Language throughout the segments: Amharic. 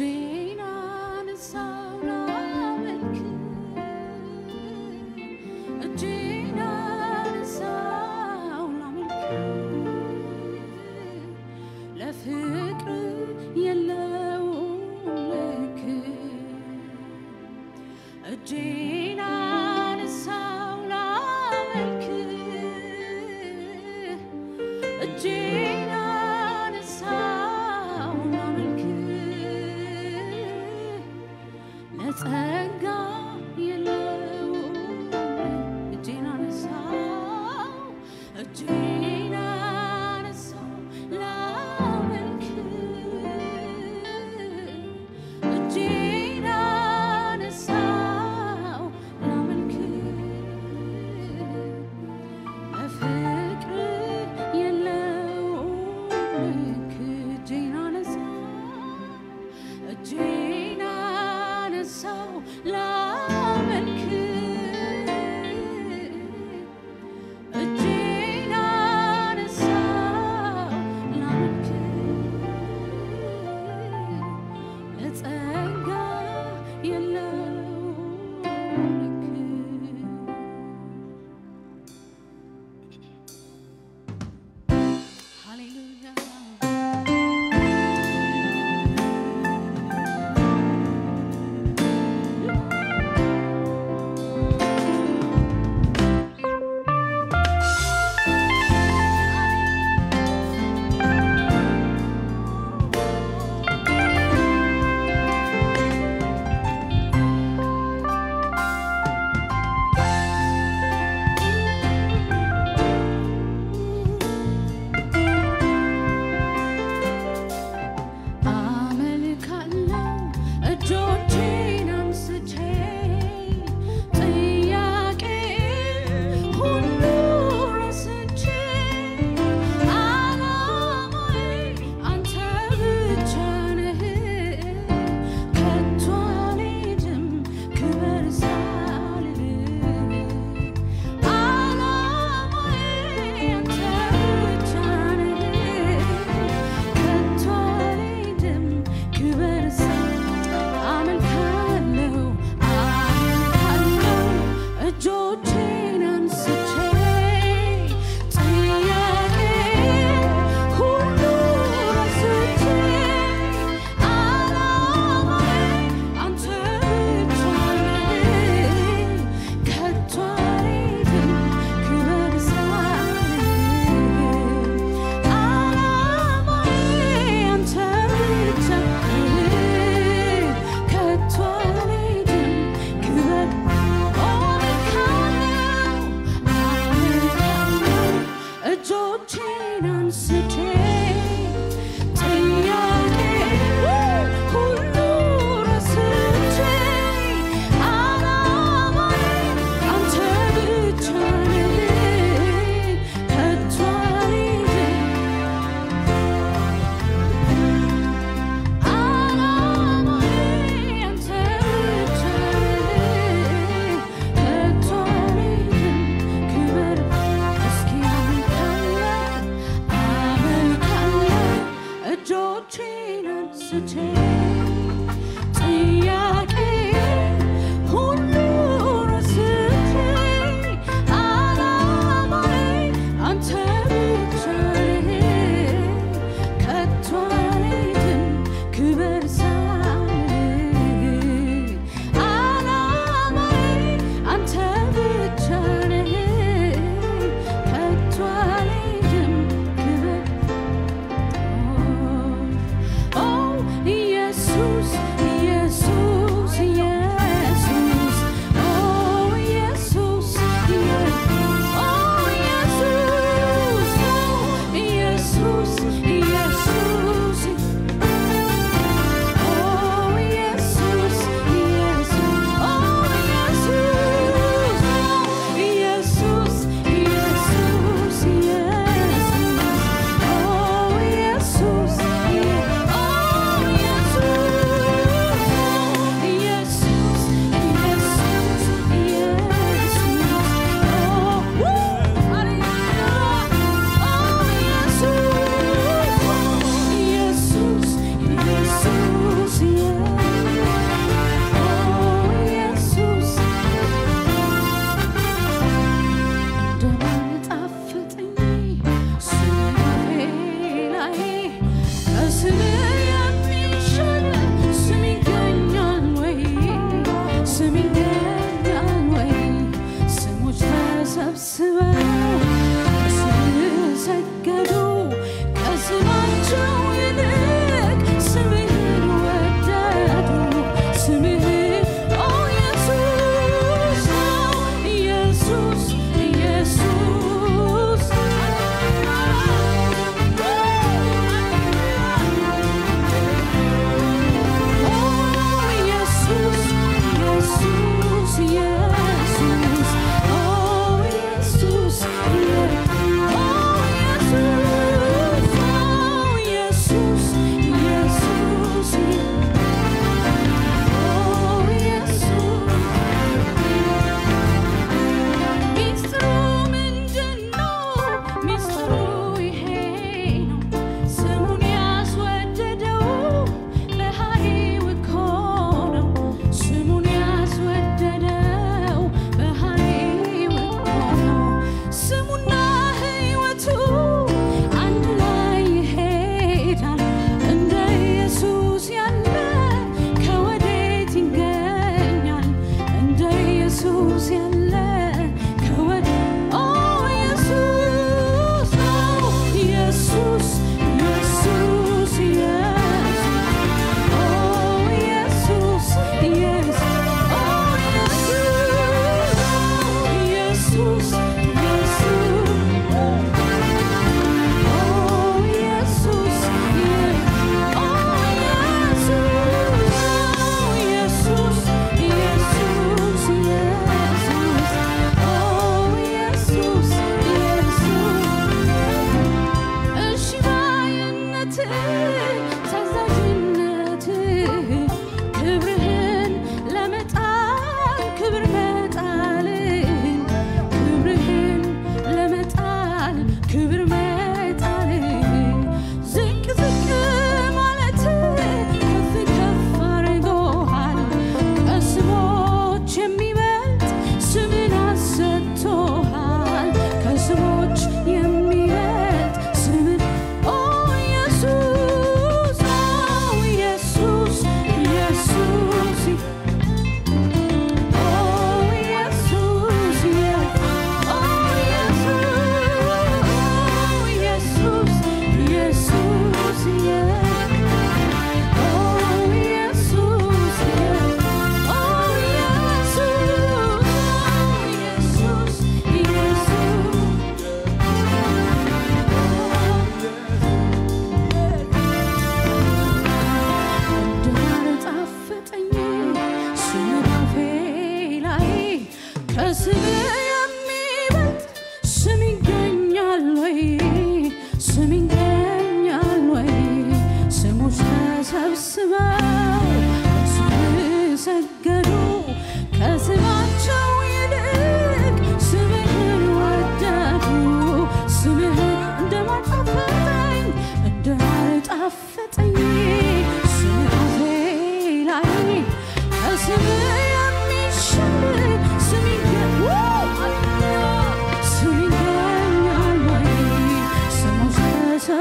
dream.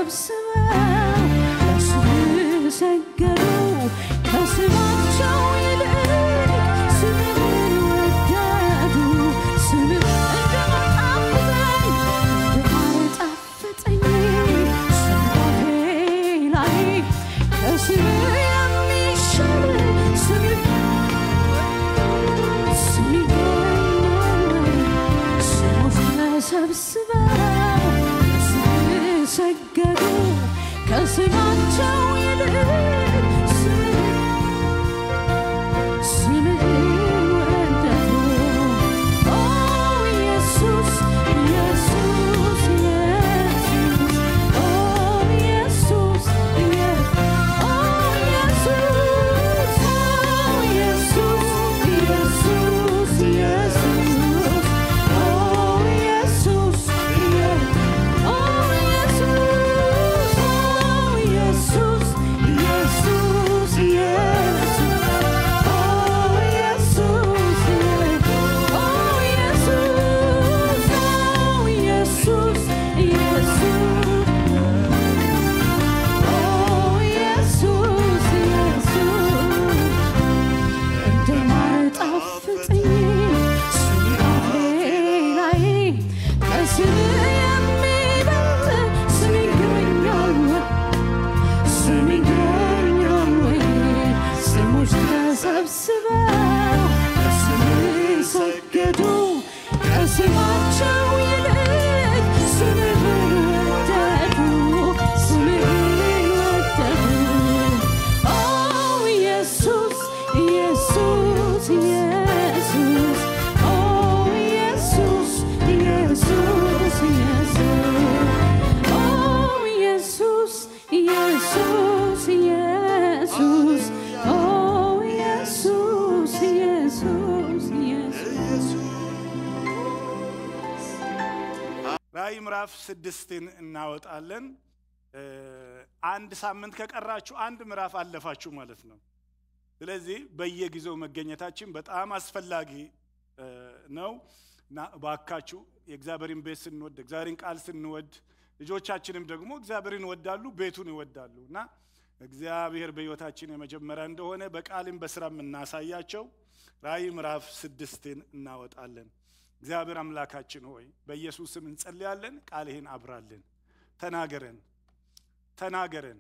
coração. 最漫长夜里。ስድስትን እናወጣለን። አንድ ሳምንት ከቀራችሁ አንድ ምዕራፍ አለፋችሁ ማለት ነው። ስለዚህ በየጊዜው መገኘታችን በጣም አስፈላጊ ነው እና እባካችሁ የእግዚአብሔርን ቤት ስንወድ እግዚአብሔርን ቃል ስንወድ ልጆቻችንም ደግሞ እግዚአብሔርን ይወዳሉ፣ ቤቱን ይወዳሉ እና እግዚአብሔር በሕይወታችን የመጀመሪያ እንደሆነ በቃልም በስራም እናሳያቸው። ራእይ ምዕራፍ ስድስትን እናወጣለን። እግዚአብሔር አምላካችን ሆይ በኢየሱስ ስም እንጸልያለን። ቃልህን አብራልን፣ ተናገረን፣ ተናገረን።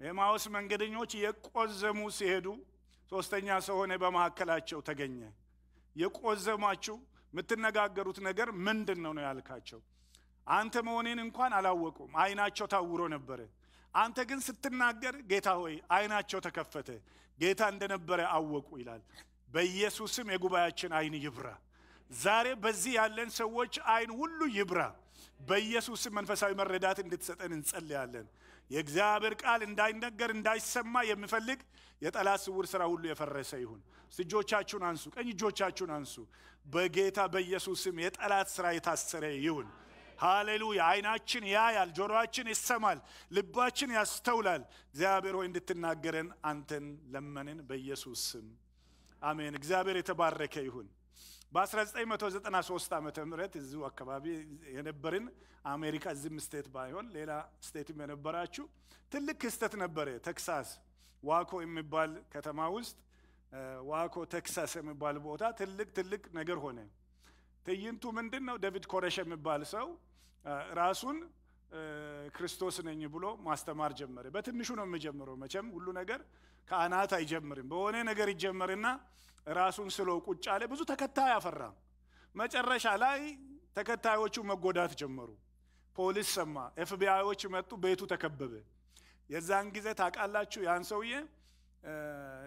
የኤማሁስ መንገደኞች የቆዘሙ ሲሄዱ ሶስተኛ ሰው ሆነ በመካከላቸው ተገኘ። የቆዘማችሁ የምትነጋገሩት ነገር ምንድን ነው ነው ያልካቸው። አንተ መሆኔን እንኳን አላወቁም፣ አይናቸው ታውሮ ነበረ። አንተ ግን ስትናገር ጌታ ሆይ አይናቸው ተከፈተ፣ ጌታ እንደነበረ አወቁ ይላል። በኢየሱስም የጉባኤያችን አይን ይብራ። ዛሬ በዚህ ያለን ሰዎች አይን ሁሉ ይብራ። በኢየሱስም መንፈሳዊ መረዳት እንድትሰጠን እንጸልያለን። የእግዚአብሔር ቃል እንዳይነገር እንዳይሰማ የሚፈልግ የጠላት ስውር ስራ ሁሉ የፈረሰ ይሁን። እጆቻችሁን አንሱ፣ ቀኝ እጆቻችሁን አንሱ። በጌታ በኢየሱስም የጠላት ስራ የታሰረ ይሁን። ሃሌሉያ። አይናችን ያያል፣ ጆሮአችን ይሰማል፣ ልባችን ያስተውላል። እግዚአብሔር ሆይ እንድትናገረን አንተን ለመንን በኢየሱስ ስም አሜን። እግዚአብሔር የተባረከ ይሁን። በ1993 ዓመተ ምህረት እዚሁ አካባቢ የነበርን አሜሪካ እዚህም state ባይሆን ሌላ state ም የነበራችሁ ትልቅ ክስተት ነበረ። ቴክሳስ ዋኮ የሚባል ከተማ ውስጥ ዋኮ ቴክሳስ የሚባል ቦታ ትልቅ ትልቅ ነገር ሆነ። ትዕይንቱ ምንድን ነው? ዴቪድ ኮረሽ የሚባል ሰው ራሱን ክርስቶስ ነኝ ብሎ ማስተማር ጀመረ። በትንሹ ነው የሚጀምረው። መቼም ሁሉ ነገር ከአናት አይጀምርም። በሆነ ነገር ይጀመርና ራሱን ስሎ ቁጭ አለ። ብዙ ተከታይ አፈራ። መጨረሻ ላይ ተከታዮቹ መጎዳት ጀመሩ። ፖሊስ ሰማ፣ ኤፍቢአዮች መጡ፣ ቤቱ ተከበበ። የዛን ጊዜ ታውቃላችሁ ያን ሰውዬ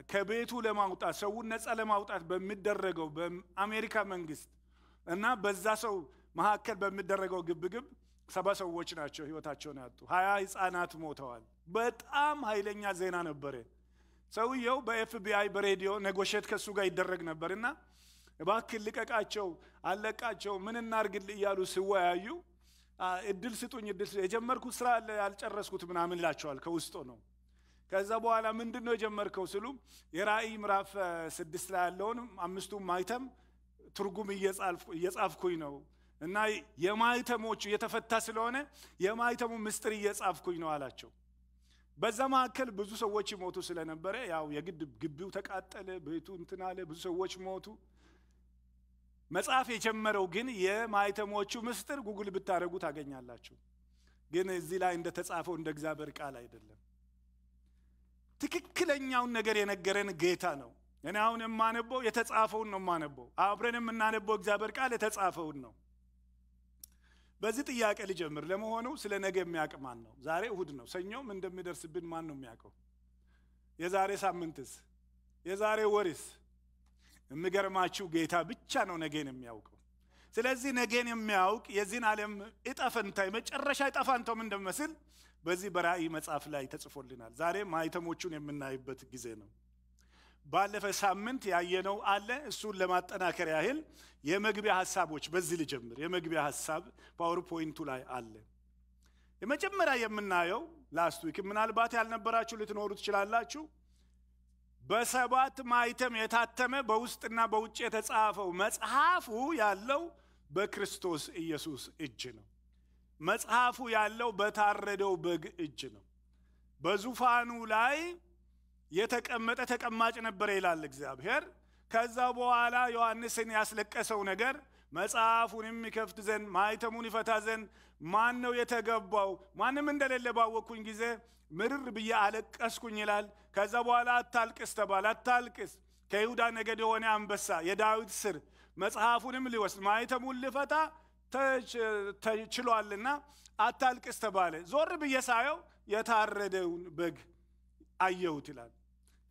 ከቤቱ ለማውጣት ሰውን ነፃ ለማውጣት በሚደረገው በአሜሪካ መንግስት እና በዛ ሰው መካከል በሚደረገው ግብግብ ሰባ ሰዎች ናቸው ህይወታቸውን ያጡ። ሀያ ህፃናት ሞተዋል። በጣም ኃይለኛ ዜና ነበረ። ሰውየው በኤፍቢአይ በሬዲዮ ኔጎሽት ከእሱ ጋር ይደረግ ነበር እና እባክህ ልቀቃቸው፣ አለቃቸው፣ ምን እናርግል እያሉ ሲወያዩ እድል ስጡኝ፣ እድል የጀመርኩት ስራ አለ ያልጨረስኩት ምናምን ይላቸዋል ከውስጡ ነው። ከዛ በኋላ ምንድን ነው የጀመርከው ስሉ የራእይ ምዕራፍ ስድስት ላይ ያለውን አምስቱ ማይተም ትርጉም እየጻፍኩኝ ነው እና የማይተሞቹ የተፈታ ስለሆነ የማይተሙ ምስጢር እየጻፍኩኝ ነው አላቸው። በዛ መካከል ብዙ ሰዎች ይሞቱ ስለነበረ ያው የግድ ግቢው ተቃጠለ፣ ቤቱ እንትን አለ፣ ብዙ ሰዎች ሞቱ። መጽሐፍ የጀመረው ግን የማይተሞቹ ምስጢር ጉግል ብታደርጉ ታገኛላችሁ። ግን እዚህ ላይ እንደተጻፈው እንደ እግዚአብሔር ቃል አይደለም። ትክክለኛውን ነገር የነገረን ጌታ ነው። እኔ አሁን የማነበው የተጻፈውን ነው የማነበው። አብረን የምናነበው እግዚአብሔር ቃል የተጻፈውን ነው። በዚህ ጥያቄ ልጀምር። ለመሆኑ ስለ ነገ የሚያውቅ ማን ነው? ዛሬ እሁድ ነው። ሰኞም እንደሚደርስብን ማን ነው የሚያውቀው? የዛሬ ሳምንትስ? የዛሬ ወርስ? የሚገርማችሁ ጌታ ብቻ ነው ነገን የሚያውቀው። ስለዚህ ነገን የሚያውቅ የዚህን ዓለም ዕጣ ፈንታ የመጨረሻ ዕጣ ፈንታው እንደሚመስል በዚህ በራእይ መጽሐፍ ላይ ተጽፎልናል። ዛሬ ማኅተሞቹን የምናይበት ጊዜ ነው። ባለፈ ሳምንት ያየነው አለ። እሱን ለማጠናከር ያህል የመግቢያ ሀሳቦች በዚህ ልጀምር። የመግቢያ ሀሳብ PowerPoint ኡ ላይ አለ። የመጀመሪያ የምናየው last week ምናልባት ያልነበራችሁ ልትኖሩ ትችላላችሁ። በሰባት ማኅተም የታተመ በውስጥና በውጭ የተጻፈው መጽሐፉ ያለው በክርስቶስ ኢየሱስ እጅ ነው። መጽሐፉ ያለው በታረደው በግ እጅ ነው። በዙፋኑ ላይ የተቀመጠ ተቀማጭ ነበረ ይላል እግዚአብሔር። ከዛ በኋላ ዮሐንስን ያስለቀሰው ነገር መጽሐፉን የሚከፍት ዘንድ ማኅተሙን ይፈታ ዘንድ ማን ነው የተገባው? ማንም እንደሌለ ባወቅኩኝ ጊዜ ምርር ብዬ አለቀስኩኝ ይላል። ከዛ በኋላ አታልቅስ ተባለ። አታልቅስ፣ ከይሁዳ ነገድ የሆነ አንበሳ የዳዊት ስር መጽሐፉንም ሊወስድ ማኅተሙን ሊፈታ ተችሏልና አታልቅስ ተባለ። ዞር ብዬ ሳየው የታረደውን በግ አየሁት ይላል።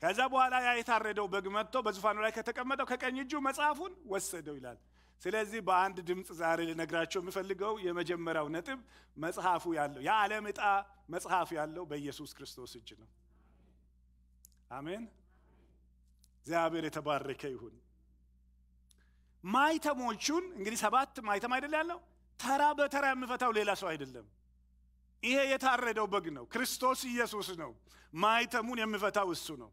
ከዛ በኋላ ያ የታረደው በግ መጥቶ በዙፋኑ ላይ ከተቀመጠው ከቀኝ እጁ መጽሐፉን ወሰደው ይላል። ስለዚህ በአንድ ድምፅ ዛሬ ልነግራቸው የሚፈልገው የመጀመሪያው ነጥብ መጽሐፉ ያለው የዓለም ዕጣ መጽሐፍ ያለው በኢየሱስ ክርስቶስ እጅ ነው። አሜን። እግዚአብሔር የተባረከ ይሁን። ማኅተሞቹን እንግዲህ ሰባት ማኅተም አይደል ያለው ተራ በተራ የሚፈታው ሌላ ሰው አይደለም። ይሄ የታረደው በግ ነው፣ ክርስቶስ ኢየሱስ ነው። ማኅተሙን የሚፈታው እሱ ነው።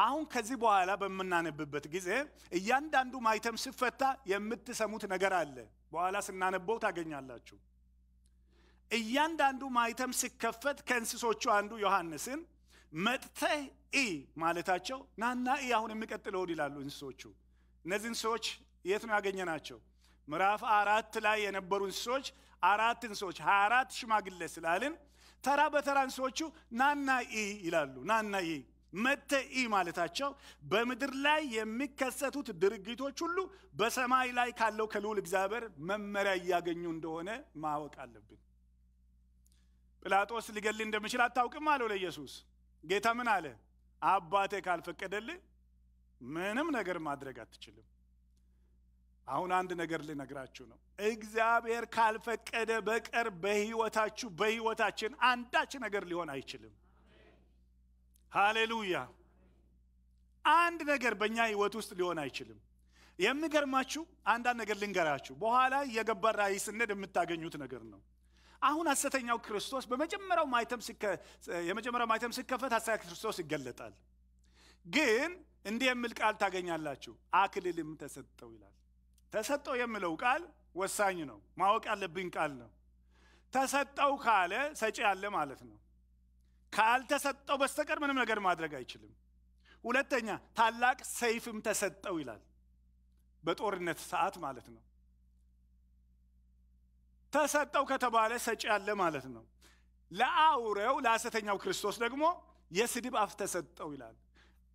አሁን ከዚህ በኋላ በምናነብበት ጊዜ እያንዳንዱ ማኅተም ሲፈታ የምትሰሙት ነገር አለ። በኋላ ስናነበው ታገኛላችሁ። እያንዳንዱ ማኅተም ሲከፈት ከእንስሶቹ አንዱ ዮሐንስን መጥተህ እይ ማለታቸው ናና እይ አሁን የሚቀጥለውን ይላሉ እንስሶቹ። እነዚህ እንስሶች የት ነው ያገኘናቸው? ምዕራፍ አራት ላይ የነበሩ እንስሶች አራት እንስሶች ሀያ አራት ሽማግሌ ስላልን ተራ በተራ እንስሶቹ ናና እይ ይላሉ። ናና እይ መተህ እይ ማለታቸው በምድር ላይ የሚከሰቱት ድርጊቶች ሁሉ በሰማይ ላይ ካለው ከልዑል እግዚአብሔር መመሪያ እያገኙ እንደሆነ ማወቅ አለብን። ጲላጦስ ሊገልህ እንደሚችል አታውቅም አለው ለኢየሱስ። ጌታ ምን አለ? አባቴ ካልፈቀደልህ ምንም ነገር ማድረግ አትችልም። አሁን አንድ ነገር ልነግራችሁ ነው። እግዚአብሔር ካልፈቀደ በቀር በሕይወታችሁ በሕይወታችን አንዳች ነገር ሊሆን አይችልም። ሃሌሉያ! አንድ ነገር በእኛ ሕይወት ውስጥ ሊሆን አይችልም። የሚገርማችሁ አንዳንድ ነገር ልንገራችሁ። በኋላ የገባ ራእይ ስንሄድ የምታገኙት ነገር ነው። አሁን ሐሰተኛው ክርስቶስ በመጀመሪያው ማኅተም የመጀመሪያው ማኅተም ሲከፈት ሐሰተኛ ክርስቶስ ይገለጣል። ግን እንዲህ የሚል ቃል ታገኛላችሁ፣ አክሊልም ተሰጠው ይላል። ተሰጠው የሚለው ቃል ወሳኝ ነው፣ ማወቅ ያለብኝ ቃል ነው። ተሰጠው ካለ ሰጪ ያለ ማለት ነው። ካልተሰጠው በስተቀር ምንም ነገር ማድረግ አይችልም። ሁለተኛ ታላቅ ሰይፍም ተሰጠው ይላል። በጦርነት ሰዓት ማለት ነው። ተሰጠው ከተባለ ሰጪ ያለ ማለት ነው። ለአውሬው ለሐሰተኛው ክርስቶስ ደግሞ የስድብ አፍ ተሰጠው ይላል።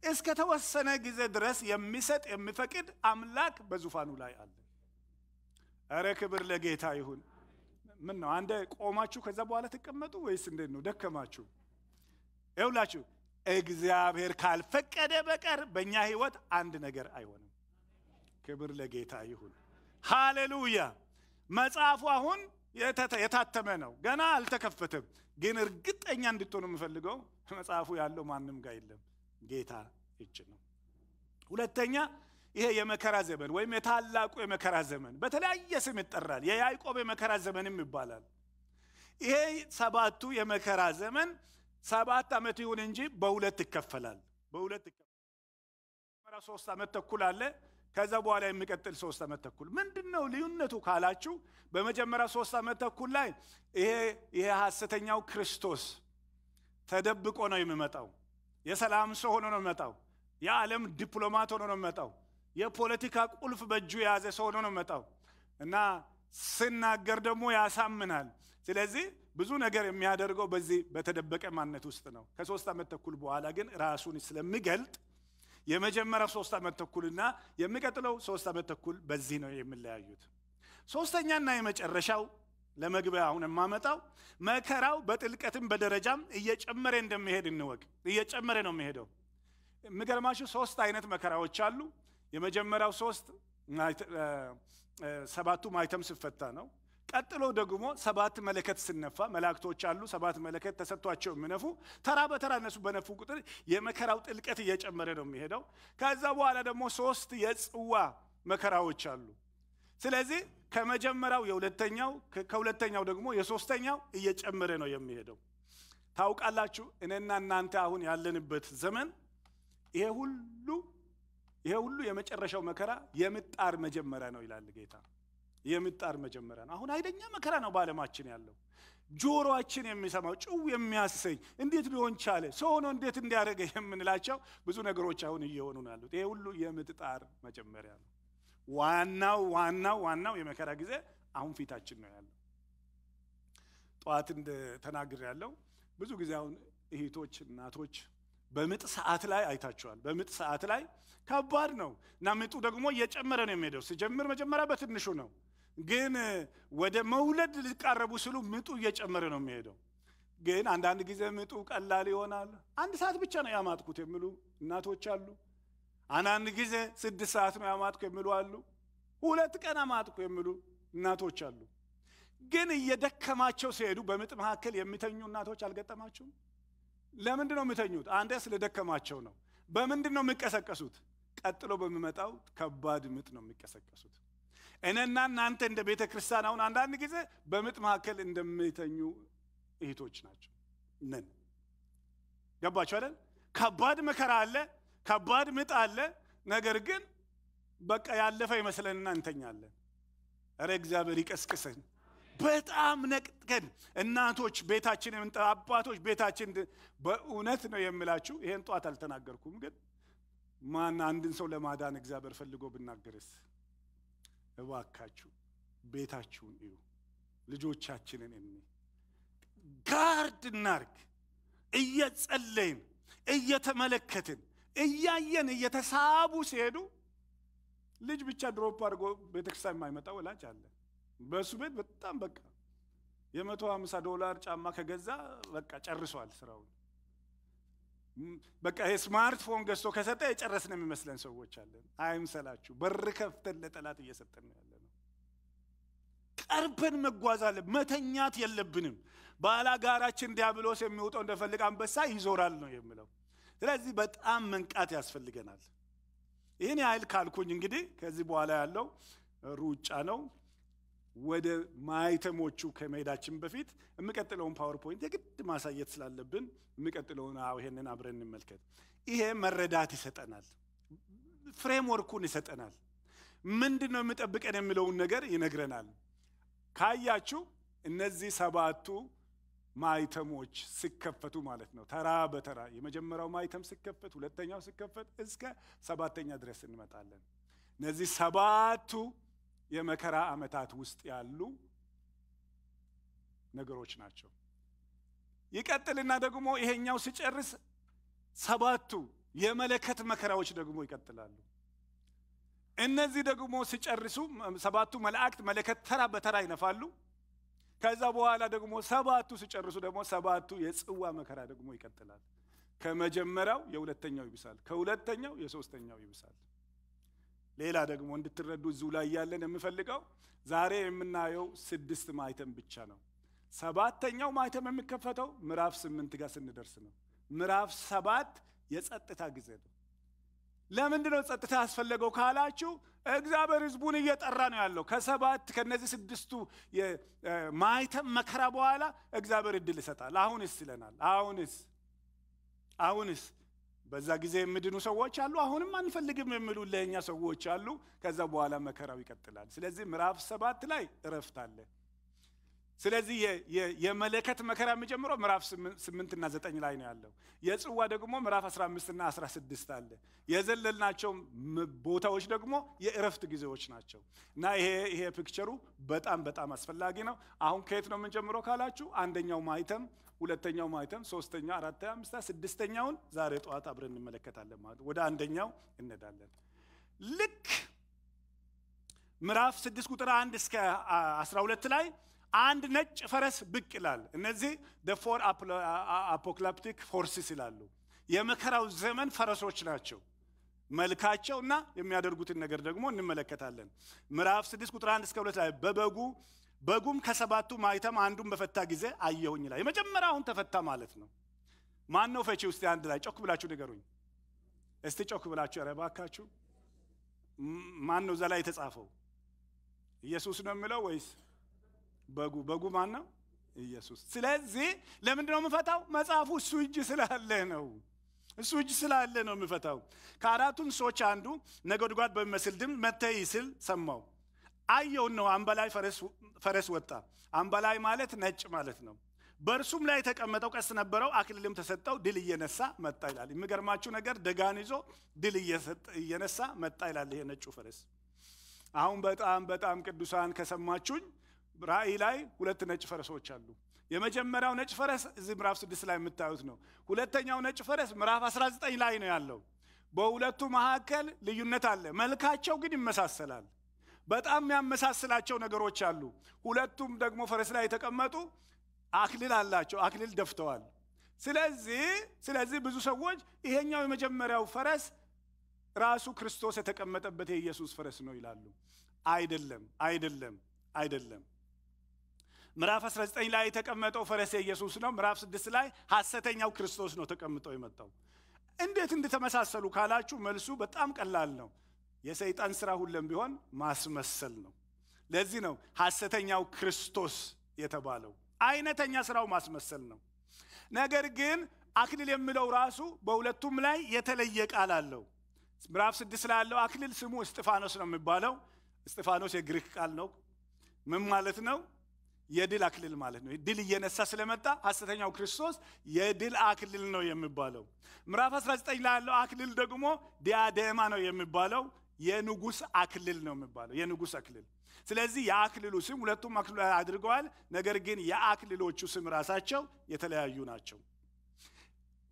እስከ ተወሰነ ጊዜ ድረስ የሚሰጥ የሚፈቅድ አምላክ በዙፋኑ ላይ አለ። እረ ክብር ለጌታ ይሁን። ምን ነው አንደ ቆማችሁ ከዛ በኋላ ትቀመጡ ወይስ እንዴት ነው? ደከማችሁ? ይውላችሁ እግዚአብሔር ካልፈቀደ በቀር በእኛ ህይወት አንድ ነገር አይሆንም። ክብር ለጌታ ይሁን። ሃሌሉያ። መጽሐፉ አሁን የታተመ ነው፣ ገና አልተከፈተም። ግን እርግጠኛ እንድትሆኑ የምፈልገው መጽሐፉ ያለው ማንም ጋር የለም፣ ጌታ እጅ ነው። ሁለተኛ ይሄ የመከራ ዘመን ወይም የታላቁ የመከራ ዘመን በተለያየ ስም ይጠራል። የያዕቆብ የመከራ ዘመንም ይባላል። ይሄ ሰባቱ የመከራ ዘመን ሰባት ዓመት ይሁን እንጂ በሁለት ይከፈላል። በሁለት ይከፈላል። ሶስት ዓመት ተኩል አለ። ከዛ በኋላ የሚቀጥል ሶስት ዓመት ተኩል ምንድን ነው ልዩነቱ ካላችሁ፣ በመጀመሪያ ሶስት ዓመት ተኩል ላይ ይሄ ይሄ ሐሰተኛው ክርስቶስ ተደብቆ ነው የሚመጣው። የሰላም ሰው ሆኖ ነው የሚመጣው። የዓለም ዲፕሎማት ሆኖ ነው የሚመጣው። የፖለቲካ ቁልፍ በእጁ የያዘ ሰው ሆኖ ነው የሚመጣው እና ስናገር ደግሞ ያሳምናል። ስለዚህ ብዙ ነገር የሚያደርገው በዚህ በተደበቀ ማንነት ውስጥ ነው። ከሶስት ዓመት ተኩል በኋላ ግን ራሱን ስለሚገልጥ የመጀመሪያው ሶስት ዓመት ተኩልና የሚቀጥለው ሶስት ዓመት ተኩል በዚህ ነው የሚለያዩት። ሶስተኛና የመጨረሻው ለመግቢያ አሁን የማመጣው መከራው በጥልቀትም በደረጃም እየጨመረ እንደሚሄድ እንወቅ። እየጨመረ ነው የሚሄደው። የሚገርማችሁ ሶስት አይነት መከራዎች አሉ። የመጀመሪያው ሶስት ሰባቱ ማይተም ስፈታ ነው። ቀጥሎ ደግሞ ሰባት መለከት ስነፋ መላእክቶች አሉ። ሰባት መለከት ተሰጥቷቸው የሚነፉ ተራ በተራ እነሱ በነፉ ቁጥር የመከራው ጥልቀት እየጨመረ ነው የሚሄደው። ከዛ በኋላ ደግሞ ሶስት የጽዋ መከራዎች አሉ። ስለዚህ ከመጀመሪያው የሁለተኛው ከሁለተኛው ደግሞ የሶስተኛው እየጨመረ ነው የሚሄደው። ታውቃላችሁ እኔና እናንተ አሁን ያለንበት ዘመን ይሄ ሁሉ ይሄ ሁሉ የመጨረሻው መከራ የምጣር መጀመሪያ ነው ይላል ጌታ። የምጣር መጀመሪያ ነው። አሁን አይደኛ መከራ ነው በዓለማችን ያለው ጆሮአችን የሚሰማው ጭው የሚያሰኝ እንዴት ሊሆን ቻለ ሰው ሆኖ እንዴት እንዲያደርገ የምንላቸው ብዙ ነገሮች አሁን እየሆኑ ነው ያሉት። ይሄ ሁሉ የምጥጣር መጀመሪያ ነው። ዋናው ዋናው ዋናው የመከራ ጊዜ አሁን ፊታችን ነው ያለው። ጠዋት እንደ ተናግር ያለው ብዙ ጊዜ አሁን እህቶች እናቶች በምጥ ሰዓት ላይ አይታቸዋል። በምጥ ሰዓት ላይ ከባድ ነው እና ምጡ ደግሞ እየጨመረ ነው የሚሄደው። ሲጀምር መጀመሪያ በትንሹ ነው፣ ግን ወደ መውለድ ሊቃረቡ ስሉ ምጡ እየጨመረ ነው የሚሄደው። ግን አንዳንድ ጊዜ ምጡ ቀላል ይሆናል። አንድ ሰዓት ብቻ ነው ያማጥኩት የሚሉ እናቶች አሉ። አንዳንድ ጊዜ ስድስት ሰዓት ነው ያማጥኩ የሚሉ አሉ። ሁለት ቀን አማጥኩ የሚሉ እናቶች አሉ። ግን እየደከማቸው ሲሄዱ በምጥ መካከል የሚተኙ እናቶች አልገጠማችሁም? ለምንድን ነው የሚተኙት? አንዴ ስለደከማቸው ነው። በምንድን ነው የሚቀሰቀሱት? ቀጥሎ በሚመጣው ከባድ ምጥ ነው የሚቀሰቀሱት። እኔና እናንተ እንደ ቤተ ክርስቲያን አሁን አንዳንድ ጊዜ በምጥ መካከል እንደሚተኙ እህቶች ናቸው ነን። ገባችሁ አይደል? ከባድ መከራ አለ፣ ከባድ ምጥ አለ። ነገር ግን በቃ ያለፈ ይመስለንና እንተኛለን። እረ እግዚአብሔር ይቀስቅሰን። በጣም ነቅቀን እናቶች ቤታችን አባቶች ቤታችን በእውነት ነው የምላችሁ። ይሄን ጧት አልተናገርኩም፣ ግን ማን አንድን ሰው ለማዳን እግዚአብሔር ፈልጎ ብናገርስ? እባካችሁ ቤታችሁን እዩ፣ ልጆቻችንን እኒ ጋርድ እናርግ። እየጸለይን እየተመለከትን እያየን እየተሳቡ ሲሄዱ ልጅ ብቻ drop አድርጎ ቤተክርስቲያን የማይመጣ ወላጅ አለ። በእሱ ቤት በጣም በቃ የመቶ ሀምሳ ዶላር ጫማ ከገዛ በቃ ጨርሷል ስራውን። በቃ የስማርትፎን ገዝቶ ከሰጠ የጨረስን የሚመስለን ሰዎች አለን። አይምሰላችሁ፣ በር ከፍተን ለጠላት እየሰጠን ነው ያለ ነው። ቀርበን መጓዝ አለ። መተኛት የለብንም። ባላጋራችን ዲያብሎስ የሚውጠው እንደሚፈልግ አንበሳ ይዞራል ነው የምለው። ስለዚህ በጣም መንቃት ያስፈልገናል። ይህን ያህል ካልኩኝ እንግዲህ ከዚህ በኋላ ያለው ሩጫ ነው። ወደ ማኅተሞቹ ከመሄዳችን በፊት የሚቀጥለውን PowerPoint የግድ ማሳየት ስላለብን የሚቀጥለውን ይሄንን አብረን እንመልከት። ይሄ መረዳት ይሰጠናል፣ framework ኡን ይሰጠናል። ምንድን ነው የሚጠብቀን የሚለውን ነገር ይነግረናል። ካያችሁ እነዚህ ሰባቱ ማይተሞች ሲከፈቱ ማለት ነው። ተራ በተራ የመጀመሪያው ማይተም ሲከፈት፣ ሁለተኛው ሲከፈት እስከ ሰባተኛ ድረስ እንመጣለን። እነዚህ ሰባቱ የመከራ ዓመታት ውስጥ ያሉ ነገሮች ናቸው። ይቀጥልና ደግሞ ይሄኛው ሲጨርስ ሰባቱ የመለከት መከራዎች ደግሞ ይቀጥላሉ። እነዚህ ደግሞ ሲጨርሱ ሰባቱ መላእክት መለከት ተራ በተራ ይነፋሉ። ከዛ በኋላ ደግሞ ሰባቱ ሲጨርሱ ደግሞ ሰባቱ የጽዋ መከራ ደግሞ ይቀጥላል። ከመጀመሪያው የሁለተኛው ይብሳል፣ ከሁለተኛው የሶስተኛው ይብሳል። ሌላ ደግሞ እንድትረዱ እዚሁ ላይ ያለን የምፈልገው ዛሬ የምናየው ስድስት ማይተም ብቻ ነው። ሰባተኛው ማይተም የሚከፈተው ምዕራፍ ስምንት ጋር ስንደርስ ነው። ምዕራፍ ሰባት የጸጥታ ጊዜ ነው። ለምንድን ነው ጸጥታ ያስፈለገው ካላችሁ እግዚአብሔር ሕዝቡን እየጠራ ነው ያለው። ከሰባት ከነዚህ ስድስቱ ማይተም መከራ በኋላ እግዚአብሔር እድል ይሰጣል። አሁንስ ይለናል። አሁንስ አሁንስ በዛ ጊዜ የሚድኑ ሰዎች አሉ። አሁንም አንፈልግም የሚሉ ለእኛ ሰዎች አሉ። ከዛ በኋላ መከራው ይቀጥላል። ስለዚህ ምዕራፍ ሰባት ላይ እረፍት አለ። ስለዚህ የመለከት መከራ የሚጀምረው ምዕራፍ ስምንትና ዘጠኝ ላይ ነው ያለው። የጽዋ ደግሞ ምዕራፍ 15 እና 16 አለ። የዘለልናቸው ቦታዎች ደግሞ የእረፍት ጊዜዎች ናቸው እና ይሄ ይሄ ፒክቸሩ በጣም በጣም አስፈላጊ ነው። አሁን ከየት ነው የምንጀምረው ካላችሁ አንደኛው ማይተም፣ ሁለተኛው ማይተም፣ ሶስተኛ፣ አራተኛ፣ አምስታ፣ ስድስተኛውን ዛሬ ጠዋት አብረን እንመለከታለን ማለት ወደ አንደኛው እንሄዳለን። ልክ ምዕራፍ ስድስት ቁጥር አንድ እስከ 12 ላይ አንድ ነጭ ፈረስ ብቅ ይላል። እነዚህ four apocalyptic horses ይላሉ። የመከራው ዘመን ፈረሶች ናቸው። መልካቸው እና የሚያደርጉትን ነገር ደግሞ እንመለከታለን። ምዕራፍ ስድስት ቁጥር አንድ እስከ ሁለት ላይ በበጉ በጉም ከሰባቱ ማኅተም አንዱን በፈታ ጊዜ አየሁኝ ይላል። የመጀመሪያውን ተፈታ ማለት ነው። ማን ነው ፈቺ? ውስጥ አንድ ላይ ጮክ ብላችሁ ንገሩኝ እስቲ። ጮክ ብላችሁ ኧረ እባካችሁ። ማን ነው እዛ ላይ የተጻፈው? ኢየሱስ ነው የሚለው ወይስ በጉ በጉ ማን ነው? ኢየሱስ። ስለዚህ ለምንድን ነው የምፈታው? መጽሐፉ እሱ እጅ ስላለ ነው። እሱ እጅ ስላለ ነው የምፈታው። ከአራቱ እንስሶች አንዱ ነጎድጓድ በሚመስል ድምፅ መጥተህ ስል ሰማው። አየውን ነው አምባላይ ፈረስ ወጣ። አምባላይ ማለት ነጭ ማለት ነው። በእርሱም ላይ የተቀመጠው ቀስት ነበረው፣ አክሊልም ተሰጠው። ድል እየነሳ መጣ ይላል። የሚገርማችሁ ነገር ደጋን ይዞ ድል እየነሳ መጣ ይላል ይሄ ነጩ ፈረስ። አሁን በጣም በጣም ቅዱሳን ከሰማችሁኝ ራእይ ላይ ሁለት ነጭ ፈረሶች አሉ። የመጀመሪያው ነጭ ፈረስ እዚህ ምዕራፍ ስድስት ላይ የምታዩት ነው። ሁለተኛው ነጭ ፈረስ ምዕራፍ 19 ላይ ነው ያለው። በሁለቱ መካከል ልዩነት አለ። መልካቸው ግን ይመሳሰላል። በጣም የሚያመሳስላቸው ነገሮች አሉ። ሁለቱም ደግሞ ፈረስ ላይ የተቀመጡ አክሊል አላቸው። አክሊል ደፍተዋል። ስለዚህ ስለዚህ ብዙ ሰዎች ይሄኛው የመጀመሪያው ፈረስ ራሱ ክርስቶስ የተቀመጠበት የኢየሱስ ፈረስ ነው ይላሉ። አይደለም፣ አይደለም፣ አይደለም። ምዕራፍ 19 ላይ የተቀመጠው ፈረስ የኢየሱስ ነው። ምዕራፍ 6 ላይ ሐሰተኛው ክርስቶስ ነው ተቀምጦ የመጣው። እንዴት እንደተመሳሰሉ ካላችሁ መልሱ በጣም ቀላል ነው። የሰይጣን ስራ ሁለም ቢሆን ማስመሰል ነው። ለዚህ ነው ሐሰተኛው ክርስቶስ የተባለው። አይነተኛ ስራው ማስመሰል ነው። ነገር ግን አክሊል የሚለው ራሱ በሁለቱም ላይ የተለየ ቃል አለው። ምዕራፍ ስድስት ላይ ያለው አክሊል ስሙ እስጢፋኖስ ነው የሚባለው። እስጢፋኖስ የግሪክ ቃል ነው። ምን ማለት ነው? የድል አክሊል ማለት ነው። ድል እየነሳ ስለመጣ ሐሰተኛው ክርስቶስ የድል አክሊል ነው የሚባለው። ምዕራፍ 19 ላይ ያለው አክሊል ደግሞ diadema ነው የሚባለው። የንጉሥ አክሊል ነው የሚባለው። የንጉሥ አክሊል። ስለዚህ የአክሊሉ ስም ሁለቱም አክሊሉ አድርገዋል። ነገር ግን የአክሊሎቹ ስም ራሳቸው የተለያዩ ናቸው።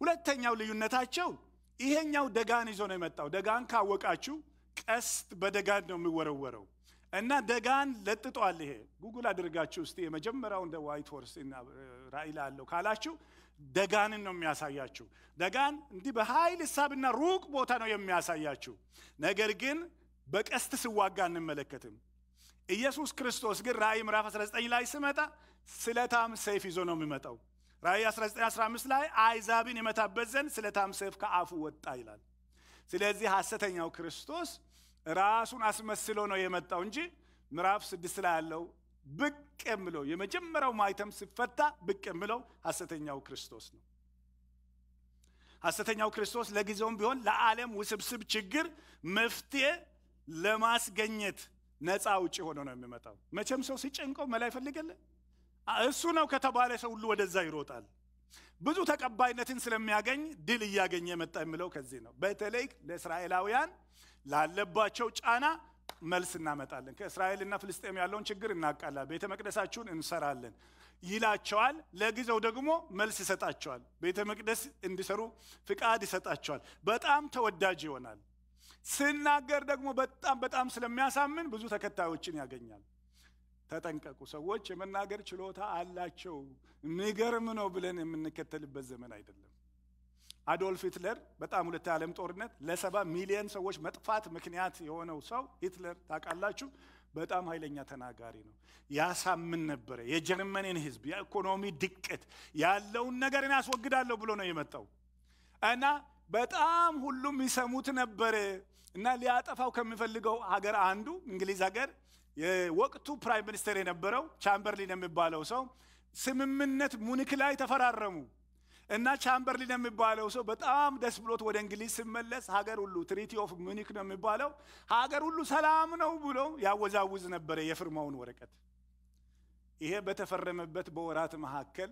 ሁለተኛው ልዩነታቸው ይሄኛው ደጋን ይዞ ነው የመጣው። ደጋን ካወቃችሁ ቀስት በደጋን ነው የሚወረወረው እና ደጋን ለጥጧል። ይሄ ጉግል አድርጋችሁ እስቲ የመጀመሪያው እንደ white horse ራእይ ላይ አለው ካላችሁ ደጋንን ነው የሚያሳያችሁ። ደጋን እንዲህ በኃይል ሂሳብና ሩቅ ቦታ ነው የሚያሳያችሁ። ነገር ግን በቀስት ስዋጋ አንመለከትም። ኢየሱስ ክርስቶስ ግን ራእይ ምዕራፍ 19 ላይ ስመጣ ስለታም ሰይፍ ይዞ ነው የሚመጣው። ራእይ 1915 ላይ አይዛብን የመታበት ዘንድ ስለታም ሰይፍ ከአፉ ወጣ ይላል። ስለዚህ ሐሰተኛው ክርስቶስ ራሱን አስመስሎ ነው የመጣው እንጂ ምዕራፍ ስድስት ላይ ያለው ብቅ የምለው የመጀመሪያው ማይተም ሲፈታ ብቅ የምለው ሐሰተኛው ክርስቶስ ነው። ሐሰተኛው ክርስቶስ ለጊዜውም ቢሆን ለዓለም ውስብስብ ችግር መፍትሄ ለማስገኘት ነፃ አውጪ ሆኖ ነው የሚመጣው። መቼም ሰው ሲጨንቀው መላ ይፈልገለ እሱ ነው ከተባለ ሰው ሁሉ ወደዛ ይሮጣል። ብዙ ተቀባይነትን ስለሚያገኝ ድል እያገኘ መጣ የሚለው ከዚህ ነው። በተለይ ለእስራኤላውያን ላለባቸው ጫና መልስ እናመጣለን። ከእስራኤልና ፍልስጤም ያለውን ችግር እናቃላለን፣ ቤተ መቅደሳችሁን እንሰራለን ይላቸዋል። ለጊዜው ደግሞ መልስ ይሰጣቸዋል። ቤተ መቅደስ እንዲሰሩ ፍቃድ ይሰጣቸዋል። በጣም ተወዳጅ ይሆናል። ስናገር ደግሞ በጣም በጣም ስለሚያሳምን ብዙ ተከታዮችን ያገኛል። ተጠንቀቁ። ሰዎች የመናገር ችሎታ አላቸው፣ የሚገርም ነው ብለን የምንከተልበት ዘመን አይደለም። አዶልፍ ሂትለር በጣም ሁለት የዓለም ጦርነት ለሰባ ሚሊዮን ሰዎች መጥፋት ምክንያት የሆነው ሰው ሂትለር ታውቃላችሁ። በጣም ኃይለኛ ተናጋሪ ነው። ያሳምን ነበረ። የጀርመንን ሕዝብ የኢኮኖሚ ድቀት ያለውን ነገር አስወግዳለሁ ብሎ ነው የመጣው እና በጣም ሁሉም ይሰሙት ነበረ እና ሊያጠፋው ከሚፈልገው ሀገር አንዱ እንግሊዝ ሀገር የወቅቱ prime minister የነበረው ቻምበርሊን የሚባለው ሰው ስምምነት ሙኒክ ላይ ተፈራረሙ እና ቻምበርሊን የሚባለው ሰው በጣም ደስ ብሎት ወደ እንግሊዝ ሲመለስ ሀገር ሁሉ Treaty of Munich ነው የሚባለው ሀገር ሁሉ ሰላም ነው ብሎ ያወዛውዝ ነበረ የፊርማውን ወረቀት። ይሄ በተፈረመበት በወራት መካከል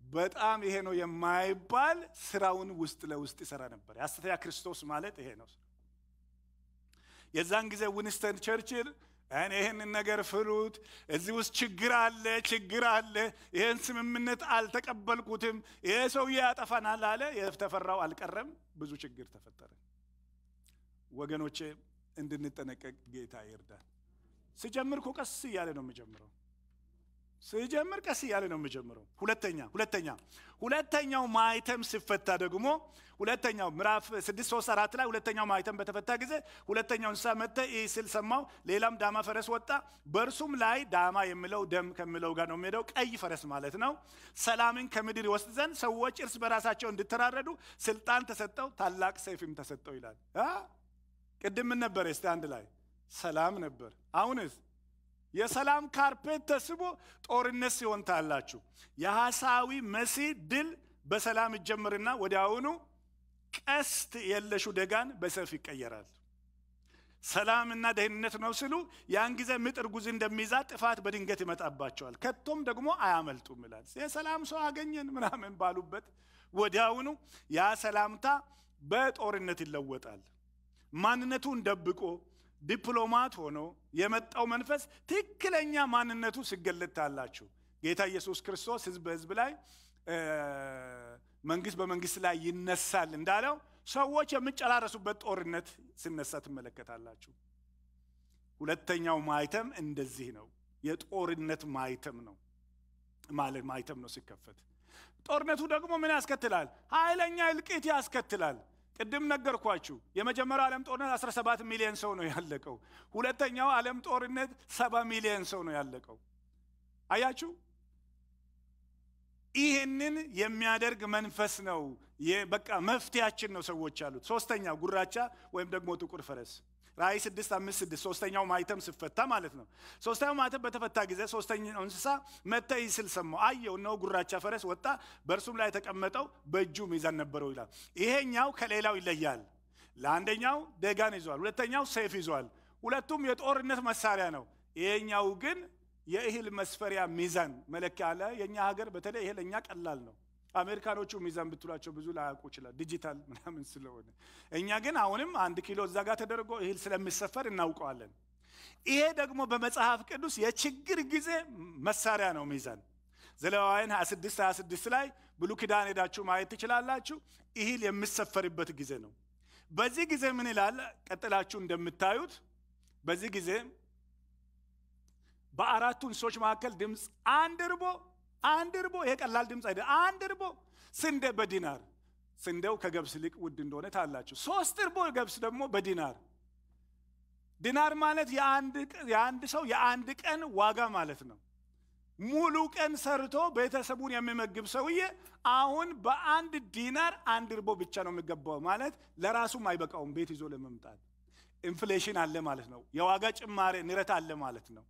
በጣም ይሄ ነው የማይባል ስራውን ውስጥ ለውስጥ ይሰራ ነበር። የሐሰተኛ ክርስቶስ ማለት ይሄ ነው። የዛን ጊዜ ዊንስተን ቸርችል እኔ ይህንን ነገር ፍሩት፣ እዚህ ውስጥ ችግር አለ፣ ችግር አለ፣ ይህን ስምምነት አልተቀበልኩትም፣ ይሄ ሰውዬ ያጠፋናል አለ። የተፈራው አልቀረም፣ ብዙ ችግር ተፈጠረ። ወገኖቼ እንድንጠነቀቅ ጌታ ይርዳል። ስጀምር እኮ ቀስ እያለ ነው የምጀምረው ስጀምር ቀስ እያለ ነው የምጀምረው። ሁለተኛ ሁለተኛ ሁለተኛው ማይተም ሲፈታ ደግሞ ሁለተኛው ምዕራፍ ስድስት ሶስት አራት ላይ ሁለተኛው ማይተም በተፈታ ጊዜ ሁለተኛው እንስሳ መጥተ ይህ ስል ሰማው። ሌላም ዳማ ፈረስ ወጣ። በእርሱም ላይ ዳማ የሚለው ደም ከሚለው ጋር ነው የሚሄደው፣ ቀይ ፈረስ ማለት ነው። ሰላምን ከምድር ይወስድ ዘንድ ሰዎች እርስ በራሳቸው እንዲተራረዱ ስልጣን ተሰጠው፣ ታላቅ ሰይፍም ተሰጠው ይላል። ቅድም ምን ነበር? እስቲ አንድ ላይ ሰላም ነበር። አሁንስ የሰላም ካርፔት ተስቦ ጦርነት ሲሆን ታላችሁ። የሐሳዊ መሲህ ድል በሰላም ይጀምርና ወዲያውኑ ቀስት የለሹ ደጋን በሰይፍ ይቀየራል። ሰላምና ደህንነት ነው ሲሉ ያን ጊዜ ምጥ እርጉዝ እንደሚይዛት ጥፋት በድንገት ይመጣባቸዋል፣ ከቶም ደግሞ አያመልጡም ይላል። የሰላም ሰው አገኘን ምናምን ባሉበት ወዲያውኑ ያ ሰላምታ በጦርነት ይለወጣል። ማንነቱን ደብቆ ዲፕሎማት ሆኖ የመጣው መንፈስ ትክክለኛ ማንነቱ ሲገለጥ ታላችሁ። ጌታ ኢየሱስ ክርስቶስ ሕዝብ በሕዝብ ላይ መንግስት በመንግስት ላይ ይነሳል እንዳለው ሰዎች የሚጨራረሱበት ጦርነት ሲነሳ ትመለከታላችሁ። ሁለተኛው ማይተም እንደዚህ ነው። የጦርነት ማይተም ነው ማለት ማይተም ነው ሲከፈት። ጦርነቱ ደግሞ ምን ያስከትላል? ኃይለኛ እልቂት ያስከትላል። ቅድም ነገርኳችሁ። የመጀመሪያው ዓለም ጦርነት 17 ሚሊዮን ሰው ነው ያለቀው። ሁለተኛው ዓለም ጦርነት 70 ሚሊዮን ሰው ነው ያለቀው። አያችሁ፣ ይህንን የሚያደርግ መንፈስ ነው። በቃ መፍትያችን ነው ሰዎች አሉት። ሶስተኛው ጉራቻ ወይም ደግሞ ጥቁር ፈረስ ራእይ ስድስት አምስት ስድስት ሶስተኛው ማይተም ሲፈታ ማለት ነው። ሶስተኛው ማይተም በተፈታ ጊዜ ሶስተኛው እንስሳ መጥቶ ይስል ሰማሁ፣ አየሁ፣ እነሆ ጉራቻ ፈረስ ወጣ፣ በእርሱም ላይ የተቀመጠው በእጁ ሚዛን ነበረው ይላል። ይሄኛው ከሌላው ይለያል። ለአንደኛው ደጋን ይዟል፣ ሁለተኛው ሰይፍ ይዟል። ሁለቱም የጦርነት መሳሪያ ነው። ይሄኛው ግን የእህል መስፈሪያ ሚዛን መለኪያ አለ። የእኛ ሀገር በተለይ ይሄ ለእኛ ቀላል ነው። አሜሪካኖቹ ሚዛን ብትሏቸው ብዙ ላያውቁ ይችላል፣ ዲጂታል ምናምን ስለሆነ። እኛ ግን አሁንም አንድ ኪሎ እዛ ጋር ተደርጎ እህል ስለሚሰፈር እናውቀዋለን። ይሄ ደግሞ በመጽሐፍ ቅዱስ የችግር ጊዜ መሳሪያ ነው ሚዛን። ዘሌዋውያን 26 26 ላይ ብሉይ ኪዳን ሄዳችሁ ማየት ትችላላችሁ። እህል የሚሰፈርበት ጊዜ ነው። በዚህ ጊዜ ምን ይላል? ቀጥላችሁ እንደምታዩት በዚህ ጊዜ በአራቱ እንስሶች መካከል ድምፅ አንድ እርቦ አንድ እርቦ ይሄ ቀላል ድምፅ አይደል። አንድ እርቦ ስንዴ በዲናር ስንዴው ከገብስ ይልቅ ውድ እንደሆነ ታላችሁ። ሶስት እርቦ ገብስ ደግሞ በዲናር ዲናር ማለት የአንድ ሰው የአንድ ቀን ዋጋ ማለት ነው። ሙሉ ቀን ሰርቶ ቤተሰቡን የሚመግብ ሰውዬ አሁን በአንድ ዲናር አንድ እርቦ ብቻ ነው የሚገባው ማለት ለራሱም አይበቃውም ቤት ይዞ ለመምጣት። inflation አለ ማለት ነው። የዋጋ ጭማሬ ንረት አለ ማለት ነው።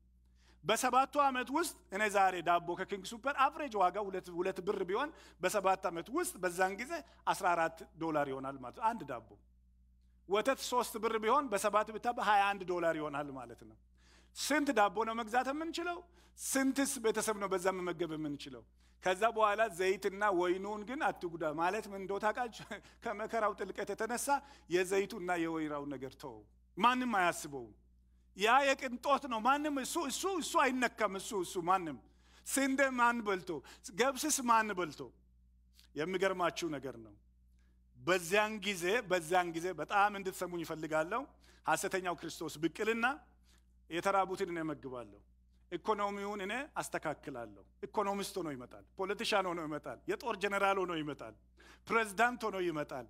በሰባቱ ዓመት ውስጥ እኔ ዛሬ ዳቦ ከ King Soopers average ዋጋ ሁለት ብር ቢሆን በሰባት ዓመት ውስጥ በዛን ጊዜ 14 ዶላር ይሆናል ማለት ነው አንድ ዳቦ። ወተት ሶስት ብር ቢሆን በሰባት ብታ በ21 ዶላር ይሆናል ማለት ነው። ስንት ዳቦ ነው መግዛት የምንችለው? ስንትስ ቤተሰብ ነው በዛ መመገብ የምንችለው? ከዛ በኋላ ዘይትና ወይኑን ግን አትጉዳ ማለት ምን እንደው ታውቃችሁ፣ ከመከራው ጥልቀት የተነሳ የዘይቱና የወይራው ነገር ተወው። ማንም አያስበውም። ያ የቅንጦት ነው። ማንም እሱ እሱ እሱ አይነካም። እሱ እሱ ማንም ስንዴ ማን በልቶ ገብስስ ማን በልቶ? የሚገርማችሁ ነገር ነው። በዚያን ጊዜ በዚያን ጊዜ በጣም እንድትሰሙኝ ይፈልጋለሁ። ሐሰተኛው ክርስቶስ ብቅልና የተራቡትን እኔ እመግባለሁ፣ ኢኮኖሚውን እኔ አስተካክላለሁ። economist ሆኖ ይመጣል፣ politician ሆኖ ይመጣል፣ የጦር ጀኔራል ሆኖ ይመጣል፣ ፕሬዝዳንት ሆኖ ይመጣል።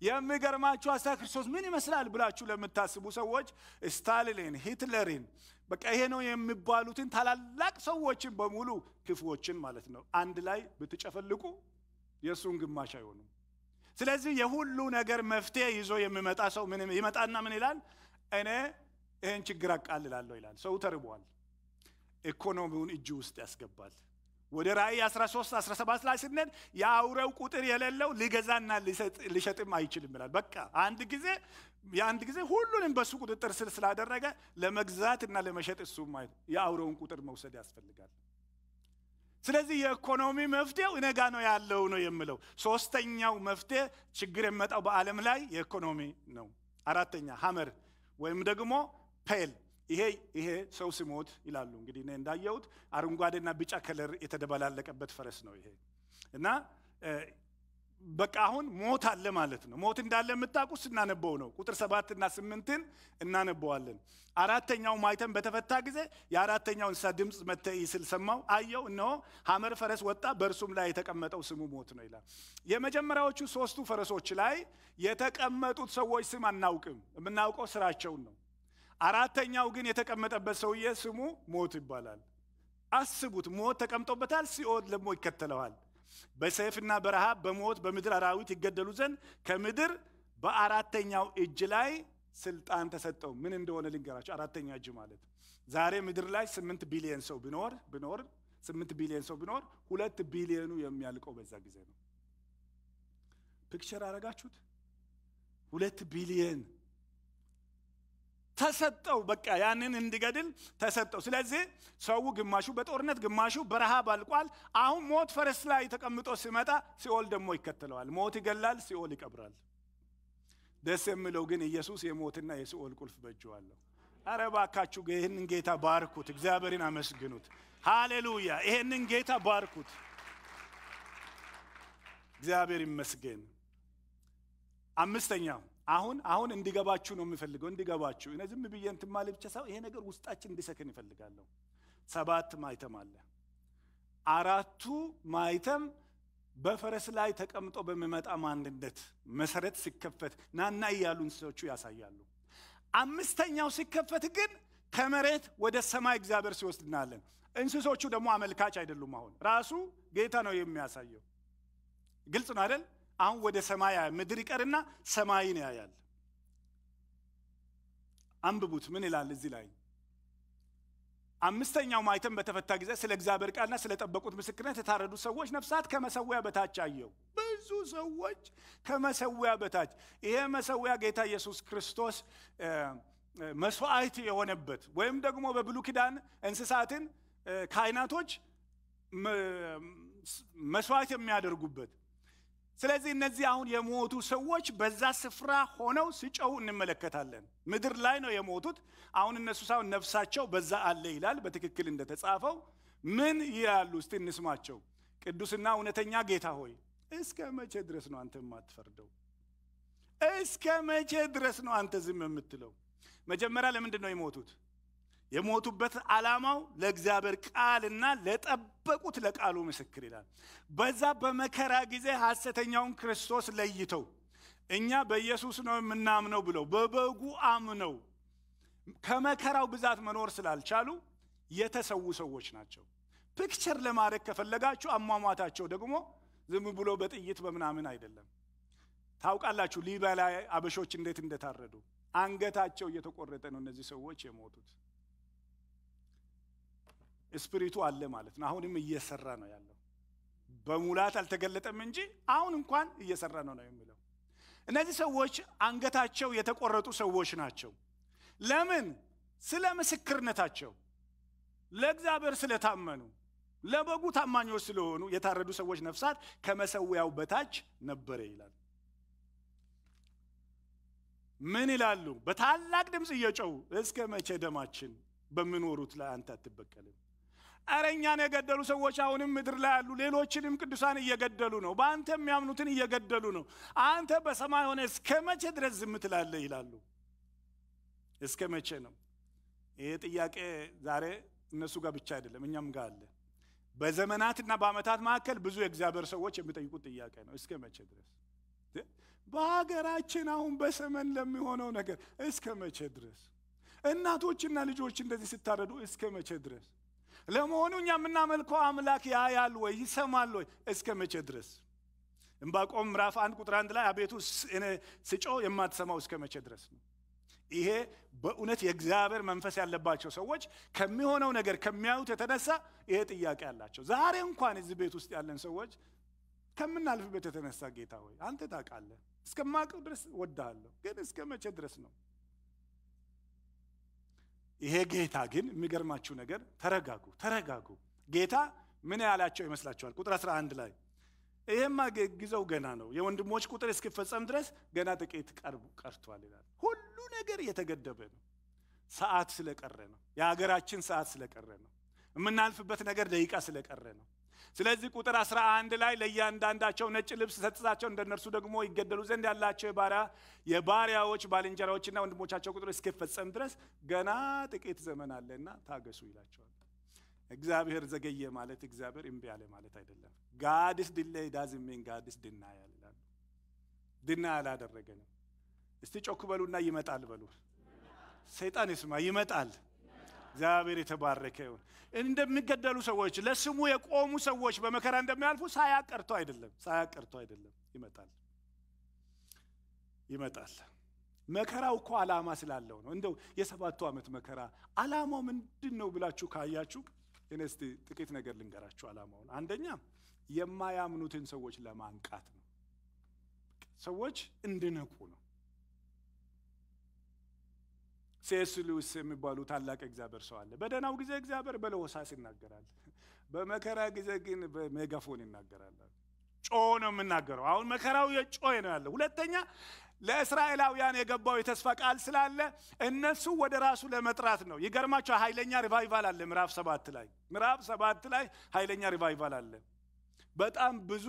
የሚገርማችሁ ሐሰተኛ ክርስቶስ ምን ይመስላል ብላችሁ ለምታስቡ ሰዎች ስታሊንን፣ ሂትለርን በቃ ይሄ ነው የሚባሉትን ታላላቅ ሰዎችን በሙሉ ክፉዎችን ማለት ነው አንድ ላይ ብትጨፈልቁ የእሱን ግማሽ አይሆኑም። ስለዚህ የሁሉ ነገር መፍትሄ ይዞ የሚመጣ ሰው ምን ይመጣና ምን ይላል? እኔ ይህን ችግር አቃልላለሁ ይላል። ሰው ተርቧል። ኢኮኖሚውን እጅ ውስጥ ያስገባል። ወደ ራእይ 13 17 ላይ ስንሄድ የአውሬው ቁጥር የሌለው ሊገዛና ሊሸጥም አይችልም ይላል። በቃ አንድ ጊዜ የአንድ ጊዜ ሁሉንም በሱ ቁጥጥር ስር ስላደረገ ለመግዛት እና ለመሸጥ እሱ የአውሬውን ቁጥር መውሰድ ያስፈልጋል። ስለዚህ የኢኮኖሚ መፍትሄው እኔ ጋ ነው ያለው ነው የምለው። ሶስተኛው መፍትሄ ችግር የሚመጣው በዓለም ላይ የኢኮኖሚ ነው። አራተኛ ሀመር ወይም ደግሞ ፔል ይሄ ይሄ ሰው ሲሞት ይላሉ እንግዲህ እኔ እንዳየሁት አረንጓዴና ቢጫ ከለር የተደበላለቀበት ፈረስ ነው ይሄ እና በቃ አሁን ሞት አለ ማለት ነው። ሞት እንዳለ የምታውቁት ስናነበው ነው። ቁጥር ሰባትና ስምንትን እናነበዋለን። አራተኛው ማይተም በተፈታ ጊዜ የአራተኛው እንስሳ ድምፅ መተ ስል ሰማው፣ አየው፣ እነሆ ሐመር ፈረስ ወጣ፣ በእርሱም ላይ የተቀመጠው ስሙ ሞት ነው ይላል። የመጀመሪያዎቹ ሶስቱ ፈረሶች ላይ የተቀመጡት ሰዎች ስም አናውቅም፣ የምናውቀው ስራቸውን ነው። አራተኛው ግን የተቀመጠበት ሰውዬ ስሙ ሞት ይባላል። አስቡት፣ ሞት ተቀምጦበታል፣ ሲኦል ደግሞ ይከተለዋል። በሰይፍና በረሃብ በሞት በምድር አራዊት ይገደሉ ዘንድ ከምድር በአራተኛው እጅ ላይ ስልጣን ተሰጠው። ምን እንደሆነ ልንገራቸው። አራተኛ እጅ ማለት ዛሬ ምድር ላይ ስምንት ቢሊየን ሰው ቢኖር ቢኖር ስምንት ቢሊየን ሰው ቢኖር ሁለት ቢሊየኑ የሚያልቀው በዛ ጊዜ ነው። picture አረጋችሁት? ሁለት ቢሊየን ተሰጠው። በቃ ያንን እንዲገድል ተሰጠው። ስለዚህ ሰው ግማሹ በጦርነት ግማሹ በረሃብ አልቋል። አሁን ሞት ፈረስ ላይ ተቀምጦ ሲመጣ ሲኦል ደግሞ ይከተለዋል። ሞት ይገላል፣ ሲኦል ይቀብራል። ደስ የሚለው ግን ኢየሱስ የሞትና የሲኦል ቁልፍ በእጁ አለው። አረ እባካችሁ ይህንን ጌታ ባርኩት፣ እግዚአብሔርን አመስግኑት። ሃሌሉያ! ይህንን ጌታ ባርኩት። እግዚአብሔር ይመስገን። አምስተኛው አሁን አሁን እንዲገባችሁ ነው የምፈልገው፣ እንዲገባችሁ እኔ ዝም ብዬ እንትን ማለት ብቻ ሳይሆን ይሄ ነገር ውስጣችን እንዲሰክን ይፈልጋለሁ። ሰባት ማይተም አለ። አራቱ ማይተም በፈረስ ላይ ተቀምጦ በሚመጣ ማንነት መሰረት ሲከፈት ናና እያሉ እንስሶቹ ያሳያሉ። አምስተኛው ሲከፈት ግን ከመሬት ወደ ሰማይ እግዚአብሔር ሲወስድ እናያለን። እንስሶቹ ደግሞ አመልካች አይደሉም። አሁን ራሱ ጌታ ነው የሚያሳየው። ግልጽ ነው አይደል? አሁን ወደ ሰማይ ምድር ይቀርና ሰማይን ያያል። አንብቡት። ምን ይላል እዚህ ላይ? አምስተኛው ማይተም በተፈታ ጊዜ ስለ እግዚአብሔር ቃልና ስለ ጠበቁት ምስክርነት የታረዱ ሰዎች ነፍሳት ከመሰዊያ በታች አየው። ብዙ ሰዎች ከመሰዊያ በታች። ይሄ መሰዊያ ጌታ ኢየሱስ ክርስቶስ መስዋዕት የሆነበት ወይም ደግሞ በብሉይ ኪዳን እንስሳትን ካህናቶች መስዋዕት የሚያደርጉበት ስለዚህ እነዚህ አሁን የሞቱ ሰዎች በዛ ስፍራ ሆነው ሲጨው እንመለከታለን። ምድር ላይ ነው የሞቱት። አሁን እነሱ ሳይሆን ነፍሳቸው በዛ አለ ይላል በትክክል እንደተጻፈው። ምን ይላሉ? እስቲ እንስማቸው። ቅዱስና እውነተኛ ጌታ ሆይ እስከ መቼ ድረስ ነው አንተ የማትፈርደው? እስከ መቼ ድረስ ነው አንተ ዝም የምትለው? መጀመሪያ ለምንድን ነው የሞቱት? የሞቱበት ዓላማው ለእግዚአብሔር ቃልና ለጠበቁት ለቃሉ ምስክር ይላል። በዛ በመከራ ጊዜ ሐሰተኛውን ክርስቶስ ለይተው እኛ በኢየሱስ ነው የምናምነው ብለው በበጉ አምነው ከመከራው ብዛት መኖር ስላልቻሉ የተሰዉ ሰዎች ናቸው። picture ለማድረግ ከፈለጋችሁ አሟሟታቸው ደግሞ ዝም ብሎ በጥይት በምናምን አይደለም። ታውቃላችሁ ሊቢያ ላይ አበሾች እንዴት እንደታረዱ አንገታቸው እየተቆረጠ ነው እነዚህ ሰዎች የሞቱት። spirit ኡ አለ ማለት ነው። አሁንም እየሰራ ነው ያለው። በሙላት አልተገለጠም እንጂ አሁን እንኳን እየሰራ ነው ነው የሚለው። እነዚህ ሰዎች አንገታቸው የተቆረጡ ሰዎች ናቸው። ለምን? ስለ ምስክርነታቸው፣ ለእግዚአብሔር ስለታመኑ፣ ለበጉ ታማኞች ስለሆኑ የታረዱ ሰዎች ነፍሳት ከመሰዊያው በታች ነበረ ይላል። ምን ይላሉ? በታላቅ ድምፅ እየጮሁ እስከ መቼ ደማችን በሚኖሩት ላይ አንተ አትበቀልም? እረ እኛን የገደሉ ሰዎች አሁንም ምድር ላይ ያሉ፣ ሌሎችንም ቅዱሳን እየገደሉ ነው። በአንተ የሚያምኑትን እየገደሉ ነው። አንተ በሰማይ ሆነ እስከ መቼ ድረስ ዝም ትላለህ? ይላሉ። እስከ መቼ ነው? ይሄ ጥያቄ ዛሬ እነሱ ጋር ብቻ አይደለም፣ እኛም ጋር አለ። በዘመናትና በዓመታት መካከል ብዙ የእግዚአብሔር ሰዎች የሚጠይቁት ጥያቄ ነው። እስከ መቼ ድረስ በሀገራችን አሁን በሰመን ለሚሆነው ነገር እስከ መቼ ድረስ? እናቶችና ልጆች እንደዚህ ስታረዱ እስከ መቼ ድረስ? ለመሆኑ እኛ የምናመልከው አምላክ ያያል ወይ ይሰማል ወይ? እስከ መቼ ድረስ? ዕንባቆም ምዕራፍ አንድ ቁጥር አንድ ላይ አቤቱ ስጮ የማትሰማው እስከ መቼ ድረስ ነው? ይሄ በእውነት የእግዚአብሔር መንፈስ ያለባቸው ሰዎች ከሚሆነው ነገር ከሚያዩት የተነሳ ይሄ ጥያቄ አላቸው። ዛሬ እንኳን እዚህ ቤት ውስጥ ያለን ሰዎች ከምናልፍበት የተነሳ ጌታ ሆይ አንተ ታውቃለህ፣ እስከማውቀው ድረስ ወድሃለሁ፣ ግን እስከ መቼ ድረስ ነው? ይሄ ጌታ ግን የሚገርማችሁ ነገር ተረጋጉ፣ ተረጋጉ። ጌታ ምን ያላቸው ይመስላችኋል? ቁጥር 11 ላይ ይሄማ ጊዜው ገና ነው፣ የወንድሞች ቁጥር እስኪፈጸም ድረስ ገና ጥቂት ቀርቡ ቀርቷል ይላል። ሁሉ ነገር የተገደበ ነው። ሰዓት ስለቀረ ነው። የሀገራችን ሰዓት ስለቀረ ነው። የምናልፍበት ነገር ደቂቃ ስለቀረ ነው። ስለዚህ ቁጥር 11 ላይ ለእያንዳንዳቸው ነጭ ልብስ ሰጥታቸው እንደነርሱ ደግሞ ይገደሉ ዘንድ ያላቸው የባሪያ የባሪያዎች ባልንጀራዎችና ወንድሞቻቸው ቁጥር እስኪፈጸም ድረስ ገና ጥቂት ዘመን አለና ታገሱ ይላቸዋል። እግዚአብሔር ዘገየ ማለት እግዚአብሔር እምቢ አለ ማለት አይደለም። God's delay doesn't mean God's denial ይላሉ። deny አላደረገንም። እስቲ ጮክ በሉና ይመጣል በሉ። ሰይጣን ይስማ፣ ይመጣል። እግዚአብሔር የተባረከ ይሁን። እንደሚገደሉ ሰዎች ለስሙ የቆሙ ሰዎች በመከራ እንደሚያልፉ ሳያውቅ ቀርቶ አይደለም፣ ሳያውቅ ቀርቶ አይደለም። ይመጣል፣ ይመጣል። መከራው እኮ ዓላማ ስላለው ነው። እንደው የሰባቱ ዓመት መከራ ዓላማው ምንድን ነው ብላችሁ ካያችሁ እኔ እስቲ ጥቂት ነገር ልንገራችሁ ዓላማውን። አንደኛ የማያምኑትን ሰዎች ለማንቃት ነው። ሰዎች እንድነቁ ነው። ሴስ ሉዊስ የሚባሉ ታላቅ እግዚአብሔር ሰው አለ። በደህናው ጊዜ እግዚአብሔር በለሆሳስ ይናገራል፣ በመከራ ጊዜ ግን በሜጋፎን ይናገራል። Jew ነው የምናገረው። አሁን መከራው የ Jew ነው ያለው። ሁለተኛ ለእስራኤላውያን የገባው የተስፋ ቃል ስላለ እነሱ ወደ ራሱ ለመጥራት ነው። ይገርማቸው ኃይለኛ revival አለ። ምዕራፍ ሰባት ላይ ምዕራፍ ሰባት ላይ ኃይለኛ revival አለ። በጣም ብዙ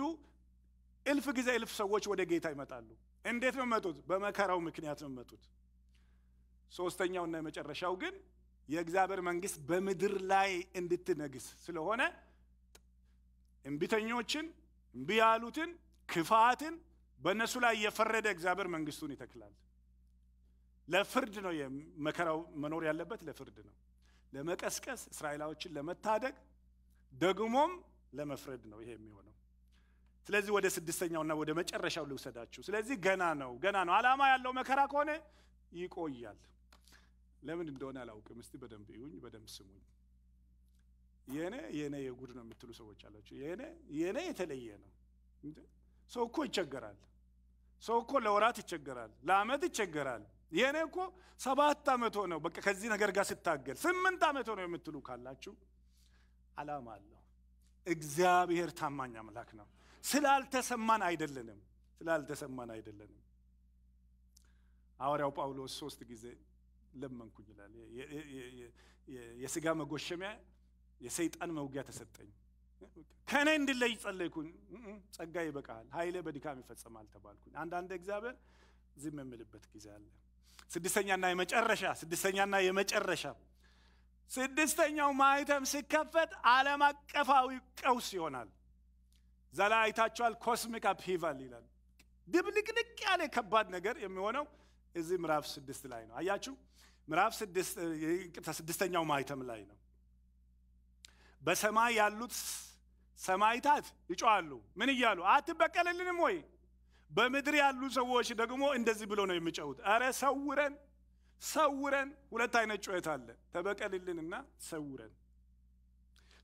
እልፍ ጊዜ እልፍ ሰዎች ወደ ጌታ ይመጣሉ። እንዴት ነው መጡት? በመከራው ምክንያት ነው መጡት። ሶስተኛውና የመጨረሻው ግን የእግዚአብሔር መንግስት በምድር ላይ እንድትነግስ ስለሆነ እምቢተኞችን፣ እምቢ ያሉትን፣ ክፋትን በእነሱ ላይ የፈረደ እግዚአብሔር መንግስቱን ይተክላል። ለፍርድ ነው መከራው መኖር ያለበት፣ ለፍርድ ነው። ለመቀስቀስ እስራኤላዎችን ለመታደግ ደግሞም ለመፍረድ ነው ይሄ የሚሆነው። ስለዚህ ወደ ስድስተኛውና ወደ መጨረሻው ልውሰዳችሁ። ስለዚህ ገና ነው ገና ነው። ዓላማ ያለው መከራ ከሆነ ይቆያል። ለምን እንደሆነ አላውቅም። እስቲ በደንብ ይሁኝ፣ በደንብ ስሙኝ። የኔ የኔ የጉድ ነው የምትሉ ሰዎች አላችሁ። የኔ የኔ የተለየ ነው። ሰው እኮ ይቸገራል። ሰው እኮ ለወራት ይቸገራል፣ ለአመት ይቸገራል። የኔ እኮ ሰባት ዓመት ሆነው በቃ ከዚህ ነገር ጋር ስታገል ስምንት ዓመት ሆነው የምትሉ ካላችሁ ዓላማ አለው። እግዚአብሔር ታማኝ አምላክ ነው። ስላልተሰማን አይደለንም፣ ስላልተሰማን አይደለንም። ሐዋርያው ጳውሎስ ሶስት ጊዜ ለመንኩኝ ይላል። የስጋ መጎሸሚያ የሰይጣን መውጊያ ተሰጠኝ፣ ከእኔ እንዲለይ ጸለይኩኝ። ጸጋ ይበቃል፣ ኃይሌ በድካም ይፈጸማል ተባልኩኝ። አንዳንድ እግዚአብሔር ዝም የምልበት ጊዜ አለ። ስድስተኛና የመጨረሻ ስድስተኛና የመጨረሻ ስድስተኛው ማህተም ሲከፈት ዓለም አቀፋዊ ቀውስ ይሆናል። ዛላ አይታችኋል። cosmic upheaval ይላል። ድብልቅልቅ ያለ ከባድ ነገር የሚሆነው እዚህ ምዕራፍ ስድስት ላይ ነው። አያችሁ፣ ምዕራፍ ስድስተኛው ማህተም ላይ ነው። በሰማይ ያሉት ሰማይታት ይጮኻሉ። ምን እያሉ አትበቀልልንም ወይ? በምድር ያሉ ሰዎች ደግሞ እንደዚህ ብሎ ነው የሚጮሁት፣ አረ ሰውረን ሰውረን። ሁለት አይነት ጩኸት አለ፣ ተበቀልልንና ሰውረን።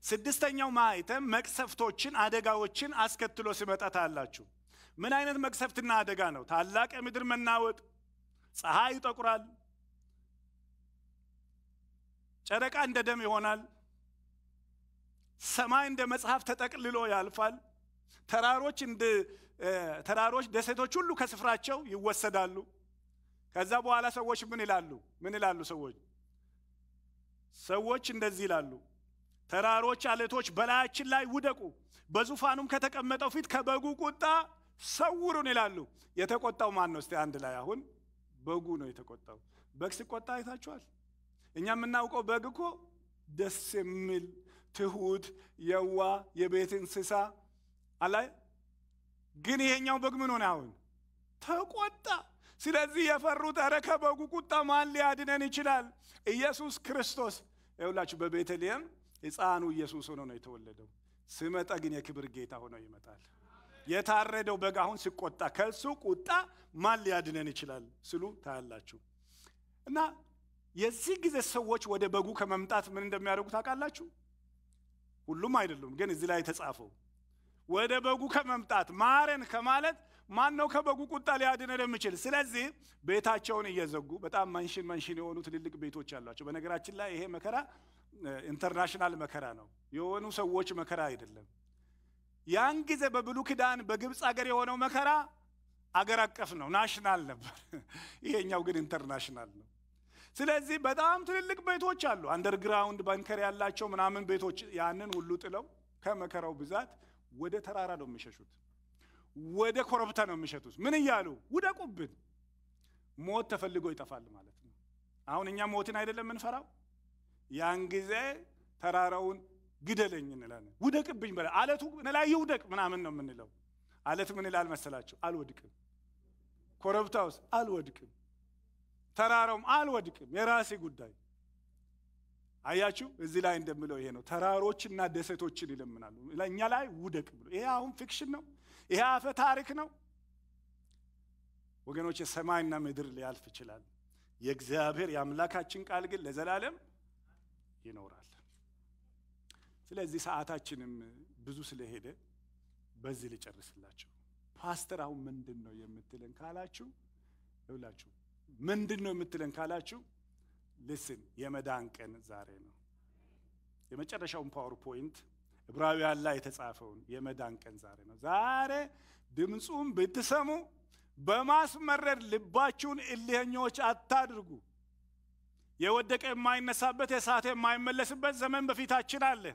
ስድስተኛው ማኅተም መቅሰፍቶችን፣ አደጋዎችን አስከትሎ ሲመጣ ታያላችሁ። ምን አይነት መቅሰፍትና አደጋ ነው? ታላቅ የምድር መናወጥ፣ ፀሐይ ይጠቁራል፣ ጨረቃ እንደ ደም ይሆናል፣ ሰማይ እንደ መጽሐፍ ተጠቅልሎ ያልፋል፣ ተራሮች እንደ ተራሮች ደሴቶች ሁሉ ከስፍራቸው ይወሰዳሉ። ከዛ በኋላ ሰዎች ምን ይላሉ? ምን ይላሉ ሰዎች ሰዎች እንደዚህ ይላሉ፣ ተራሮች፣ አለቶች በላያችን ላይ ውደቁ፣ በዙፋኑም ከተቀመጠው ፊት ከበጉ ቁጣ ሰውሩን ይላሉ። የተቆጣው ማን ነው? እስቲ አንድ ላይ አሁን በጉ ነው የተቆጣው። በግ ሲቆጣ አይታችኋል? እኛ የምናውቀው በግ እኮ ደስ የሚል ትሁት፣ የዋ የቤት እንስሳ አላይ። ግን ይሄኛው በግ ምን ሆነ? አሁን ተቆጣ። ስለዚህ የፈሩት ኧረ ከበጉ ቁጣ ማን ሊያድነን ይችላል? ኢየሱስ ክርስቶስ ይኸውላችሁ፣ በቤተልሔም ሕፃኑ ኢየሱስ ሆኖ ነው የተወለደው። ስመጣ ግን የክብር ጌታ ሆኖ ይመጣል። የታረደው በግ አሁን ሲቆጣ ከእሱ ቁጣ ማን ሊያድነን ይችላል ስሉ ታያላችሁ። እና የዚህ ጊዜ ሰዎች ወደ በጉ ከመምጣት ምን እንደሚያደርጉ ታውቃላችሁ? ሁሉም አይደሉም፣ ግን እዚህ ላይ የተጻፈው ወደ በጉ ከመምጣት ማረን ከማለት ማን ነው ከበጉ ቁጣ ሊያድነን የሚችል? ስለዚህ ቤታቸውን እየዘጉ በጣም mansion mansion የሆኑ ትልልቅ ቤቶች አሏቸው። በነገራችን ላይ ይሄ መከራ international መከራ ነው፣ የሆኑ ሰዎች መከራ አይደለም። ያን ጊዜ በብሉይ ኪዳን በግብፅ አገር የሆነው መከራ አገር አቀፍ ነው፣ national ነበር። ይሄኛው ግን international ነው። ስለዚህ በጣም ትልልቅ ቤቶች አሉ፣ underground bunker ያላቸው ምናምን ቤቶች። ያንን ሁሉ ጥለው ከመከራው ብዛት ወደ ተራራ ነው የሚሸሹት፣ ወደ ኮረብታ ነው የሚሸቱት። ምን እያሉ ውደቁብን። ሞት ተፈልጎ ይጠፋል ማለት ነው። አሁን እኛ ሞትን አይደለም የምንፈራው። ያን ጊዜ ተራራውን ግደለኝ እንላለን። ውደቅብኝ በላ አለቱ ላይ ይውደቅ ምናምን ነው የምንለው። አለት ምን ይላል መሰላችሁ? አልወድቅም። ኮረብታውስ አልወድቅም። ተራራውም አልወድቅም። የራሴ ጉዳይ። አያችሁ፣ እዚህ ላይ እንደምለው ይሄ ነው። ተራሮችና ደሴቶችን ይለምናሉ እኛ ላይ ውደቅ ብሎ። ይሄ አሁን fiction ነው። ይሄ አፈ ታሪክ ነው ወገኖች። የሰማይና ምድር ሊያልፍ ይችላል። የእግዚአብሔር የአምላካችን ቃል ግን ለዘላለም ይኖራል። ስለዚህ ሰዓታችንም ብዙ ስለሄደ በዚህ ልጨርስላችሁ። ፓስተር አሁን ምንድን ነው የምትለን ካላችሁ ይውላችሁ ምንድን ነው የምትለን ካላችሁ listen የመዳን ቀን ዛሬ ነው። የመጨረሻውን PowerPoint ዕብራውያን ላይ የተጻፈውን የመዳን ቀን ዛሬ ነው። ዛሬ ድምፁም ብትሰሙ በማስመረር ልባችሁን እልኸኞች አታድርጉ። የወደቀ የማይነሳበት የሳተ የማይመለስበት ዘመን በፊታችን አለ።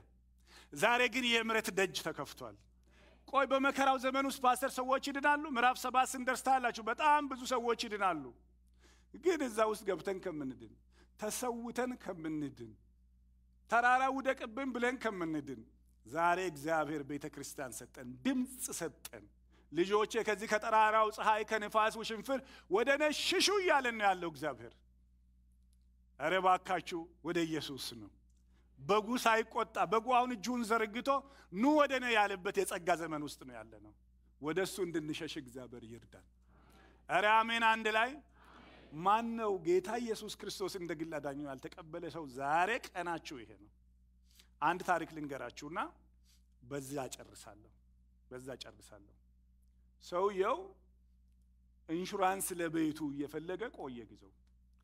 ዛሬ ግን የምሕረት ደጅ ተከፍቷል። ቆይ በመከራው ዘመን ውስጥ ፓስተር ሰዎች ይድናሉ? ምዕራፍ ሰባት ስንደርስ ታያላችሁ። በጣም ብዙ ሰዎች ይድናሉ። ግን እዛ ውስጥ ገብተን ከምንድን ተሰውተን ከምንድን ተራራ ውደቅብን ብለን ከምንድን ዛሬ እግዚአብሔር ቤተ ክርስቲያን ሰጠን፣ ድምፅ ሰጠን። ልጆቼ ከዚህ ከጠራራው ፀሐይ ከንፋስ ውሽንፍር ወደ እኔ ሽሹ እያለን ነው ያለው እግዚአብሔር። ኧረ እባካችሁ ወደ ኢየሱስ ነው። በጉ ሳይቆጣ በጉ አሁን እጁን ዘርግቶ ኑ ወደ እኔ ያለበት የጸጋ ዘመን ውስጥ ነው ያለ ነው። ወደ እሱ እንድንሸሽ እግዚአብሔር ይርዳል። ኧረ አሜን። አንድ ላይ ማን ነው ጌታ ኢየሱስ ክርስቶስ እንደ ግል አዳኙ ያልተቀበለ ሰው? ዛሬ ቀናችሁ ይሄ ነው። አንድ ታሪክ ልንገራችሁና በዛ ጨርሳለሁ። በዛ ጨርሳለሁ። ሰውየው ኢንሹራንስ ለቤቱ እየፈለገ ቆየ፣ ጊዜው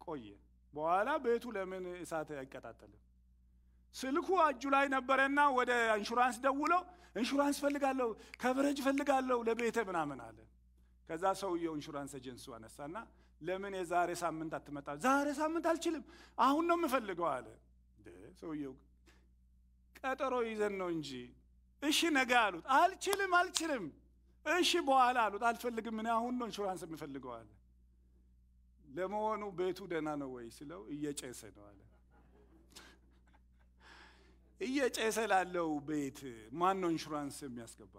ቆየ። በኋላ ቤቱ ለምን እሳት አይቀጣጠልም? ስልኩ እጁ ላይ ነበረና ወደ ኢንሹራንስ ደውሎ ኢንሹራንስ ፈልጋለሁ፣ coverage ፈልጋለሁ ለቤተ ምናምን አለ። ከዛ ሰውየው ኢንሹራንስ ኤጀንሱ አነሳና ለምን የዛሬ ሳምንት አትመጣ? ዛሬ ሳምንት አልችልም፣ አሁን ነው የምፈልገው አለ። ሰውየው ቀጠሮ ይዘን ነው እንጂ። እሺ ነገ አሉት። አልችልም አልችልም። እሺ በኋላ አሉት። አልፈልግም፣ እኔ አሁን ነው ኢንሹራንስ የምፈልገው አለ። ለመሆኑ ቤቱ ደህና ነው ወይ ስለው እየጨሰ ነው አለ። እየጨሰ ላለው ቤት ማን ነው ኢንሹራንስ የሚያስገባ?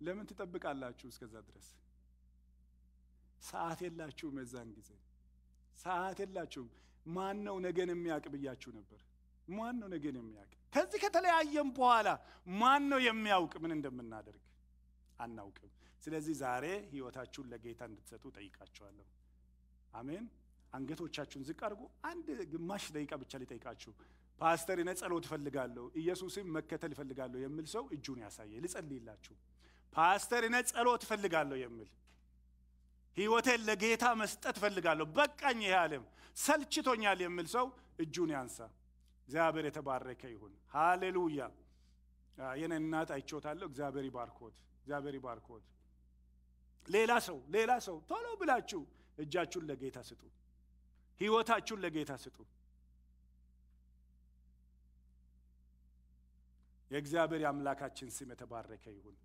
ለምን ትጠብቃላችሁ እስከዛ ድረስ? ሰዓት የላችሁም። የዛን ጊዜ ሰዓት የላችሁም። ማን ነው ነገን የሚያውቅ ብያችሁ ነበር። ማን ነው ነገን የሚያውቅ? ከዚህ ከተለያየም በኋላ ማን ነው የሚያውቅ ምን እንደምናደርግ አናውቅም። ስለዚህ ዛሬ ሕይወታችሁን ለጌታ እንድትሰጡ ጠይቃችኋለሁ። አሜን። አንገቶቻችሁን ዝቅ አድርጉ። አንድ ግማሽ ደቂቃ ብቻ ሊጠይቃችሁ። ፓስተር እኔ ጸሎት እፈልጋለሁ ኢየሱስም መከተል እፈልጋለሁ የሚል ሰው እጁን ያሳየ ልጸልይላችሁ። ፓስተር እኔ ጸሎት እፈልጋለሁ የሚል ህይወቴን ለጌታ መስጠት እፈልጋለሁ፣ በቃኝ፣ ይሄ ዓለም ሰልችቶኛል የሚል ሰው እጁን ያንሳ። እግዚአብሔር የተባረከ ይሁን። ሃሌሉያ። የኔ እናት አይቾታለሁ። እግዚአብሔር ይባርኮት፣ እግዚአብሔር ይባርኮት። ሌላ ሰው ሌላ ሰው ቶሎ ብላችሁ እጃችሁን ለጌታ ስጡ፣ ህይወታችሁን ለጌታ ስጡ። የእግዚአብሔር የአምላካችን ስም የተባረከ ይሁን።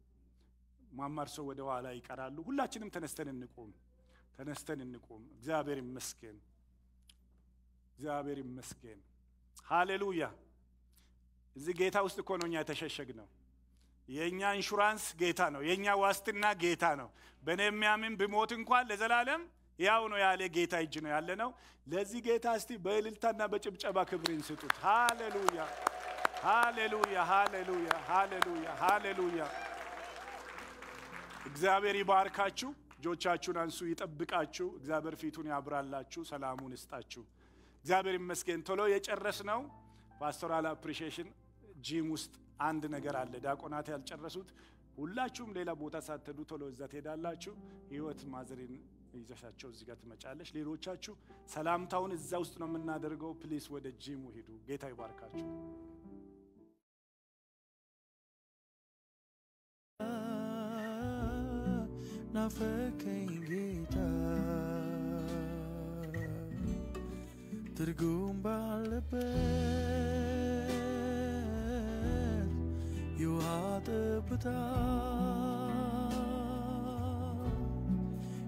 ማማር ሰው ወደ ኋላ ይቀራሉ። ሁላችንም ተነስተን እንቁም፣ ተነስተን እንቁም። እግዚአብሔር ይመስገን፣ እግዚአብሔር ይመስገን። ሃሌሉያ። እዚህ ጌታ ውስጥ እኮ ነው እኛ የተሸሸግ ነው። የእኛ ኢንሹራንስ ጌታ ነው። የእኛ ዋስትና ጌታ ነው። በእኔ የሚያምን ቢሞት እንኳን ለዘላለም ህያው ነው ያለ ጌታ እጅ ነው ያለ ነው። ለዚህ ጌታ እስቲ በእልልታና በጭብጨባ ክብርን ስጡት። ሃሌሉያ፣ ሃሌሉያ፣ ሃሌሉያ፣ ሃሌሉያ፣ ሃሌሉያ። እግዚአብሔር ይባርካችሁ። እጆቻችሁን አንሱ፣ ይጠብቃችሁ። እግዚአብሔር ፊቱን ያብራላችሁ፣ ሰላሙን ይስጣችሁ። እግዚአብሔር ይመስገን። ቶሎ የጨረስ ነው pastoral appreciation gym ውስጥ አንድ ነገር አለ። ዲያቆናት ያልጨረሱት ሁላችሁም ሌላ ቦታ ሳትሄዱ ቶሎ እዛ ትሄዳላችሁ። ህይወት ማዘሬን ይዘሻቸው እዚህ ጋር ሌሎቻችሁ ሰላምታውን እዛ ውስጥ ነው የምናደርገው። please ወደ ጂሙ ሂዱ። ጌታ ይባርካችሁ። ናፈቀኝ ጌታ ትርጉም ባለበት የውሃ ጠብታ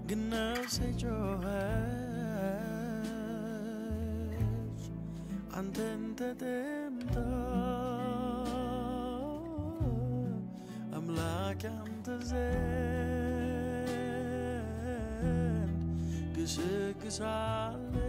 ግን ነፍሴ ጮኸች አንተን ተጠምታ አምላክ አንተ ዘንድ ግስግሳለሁ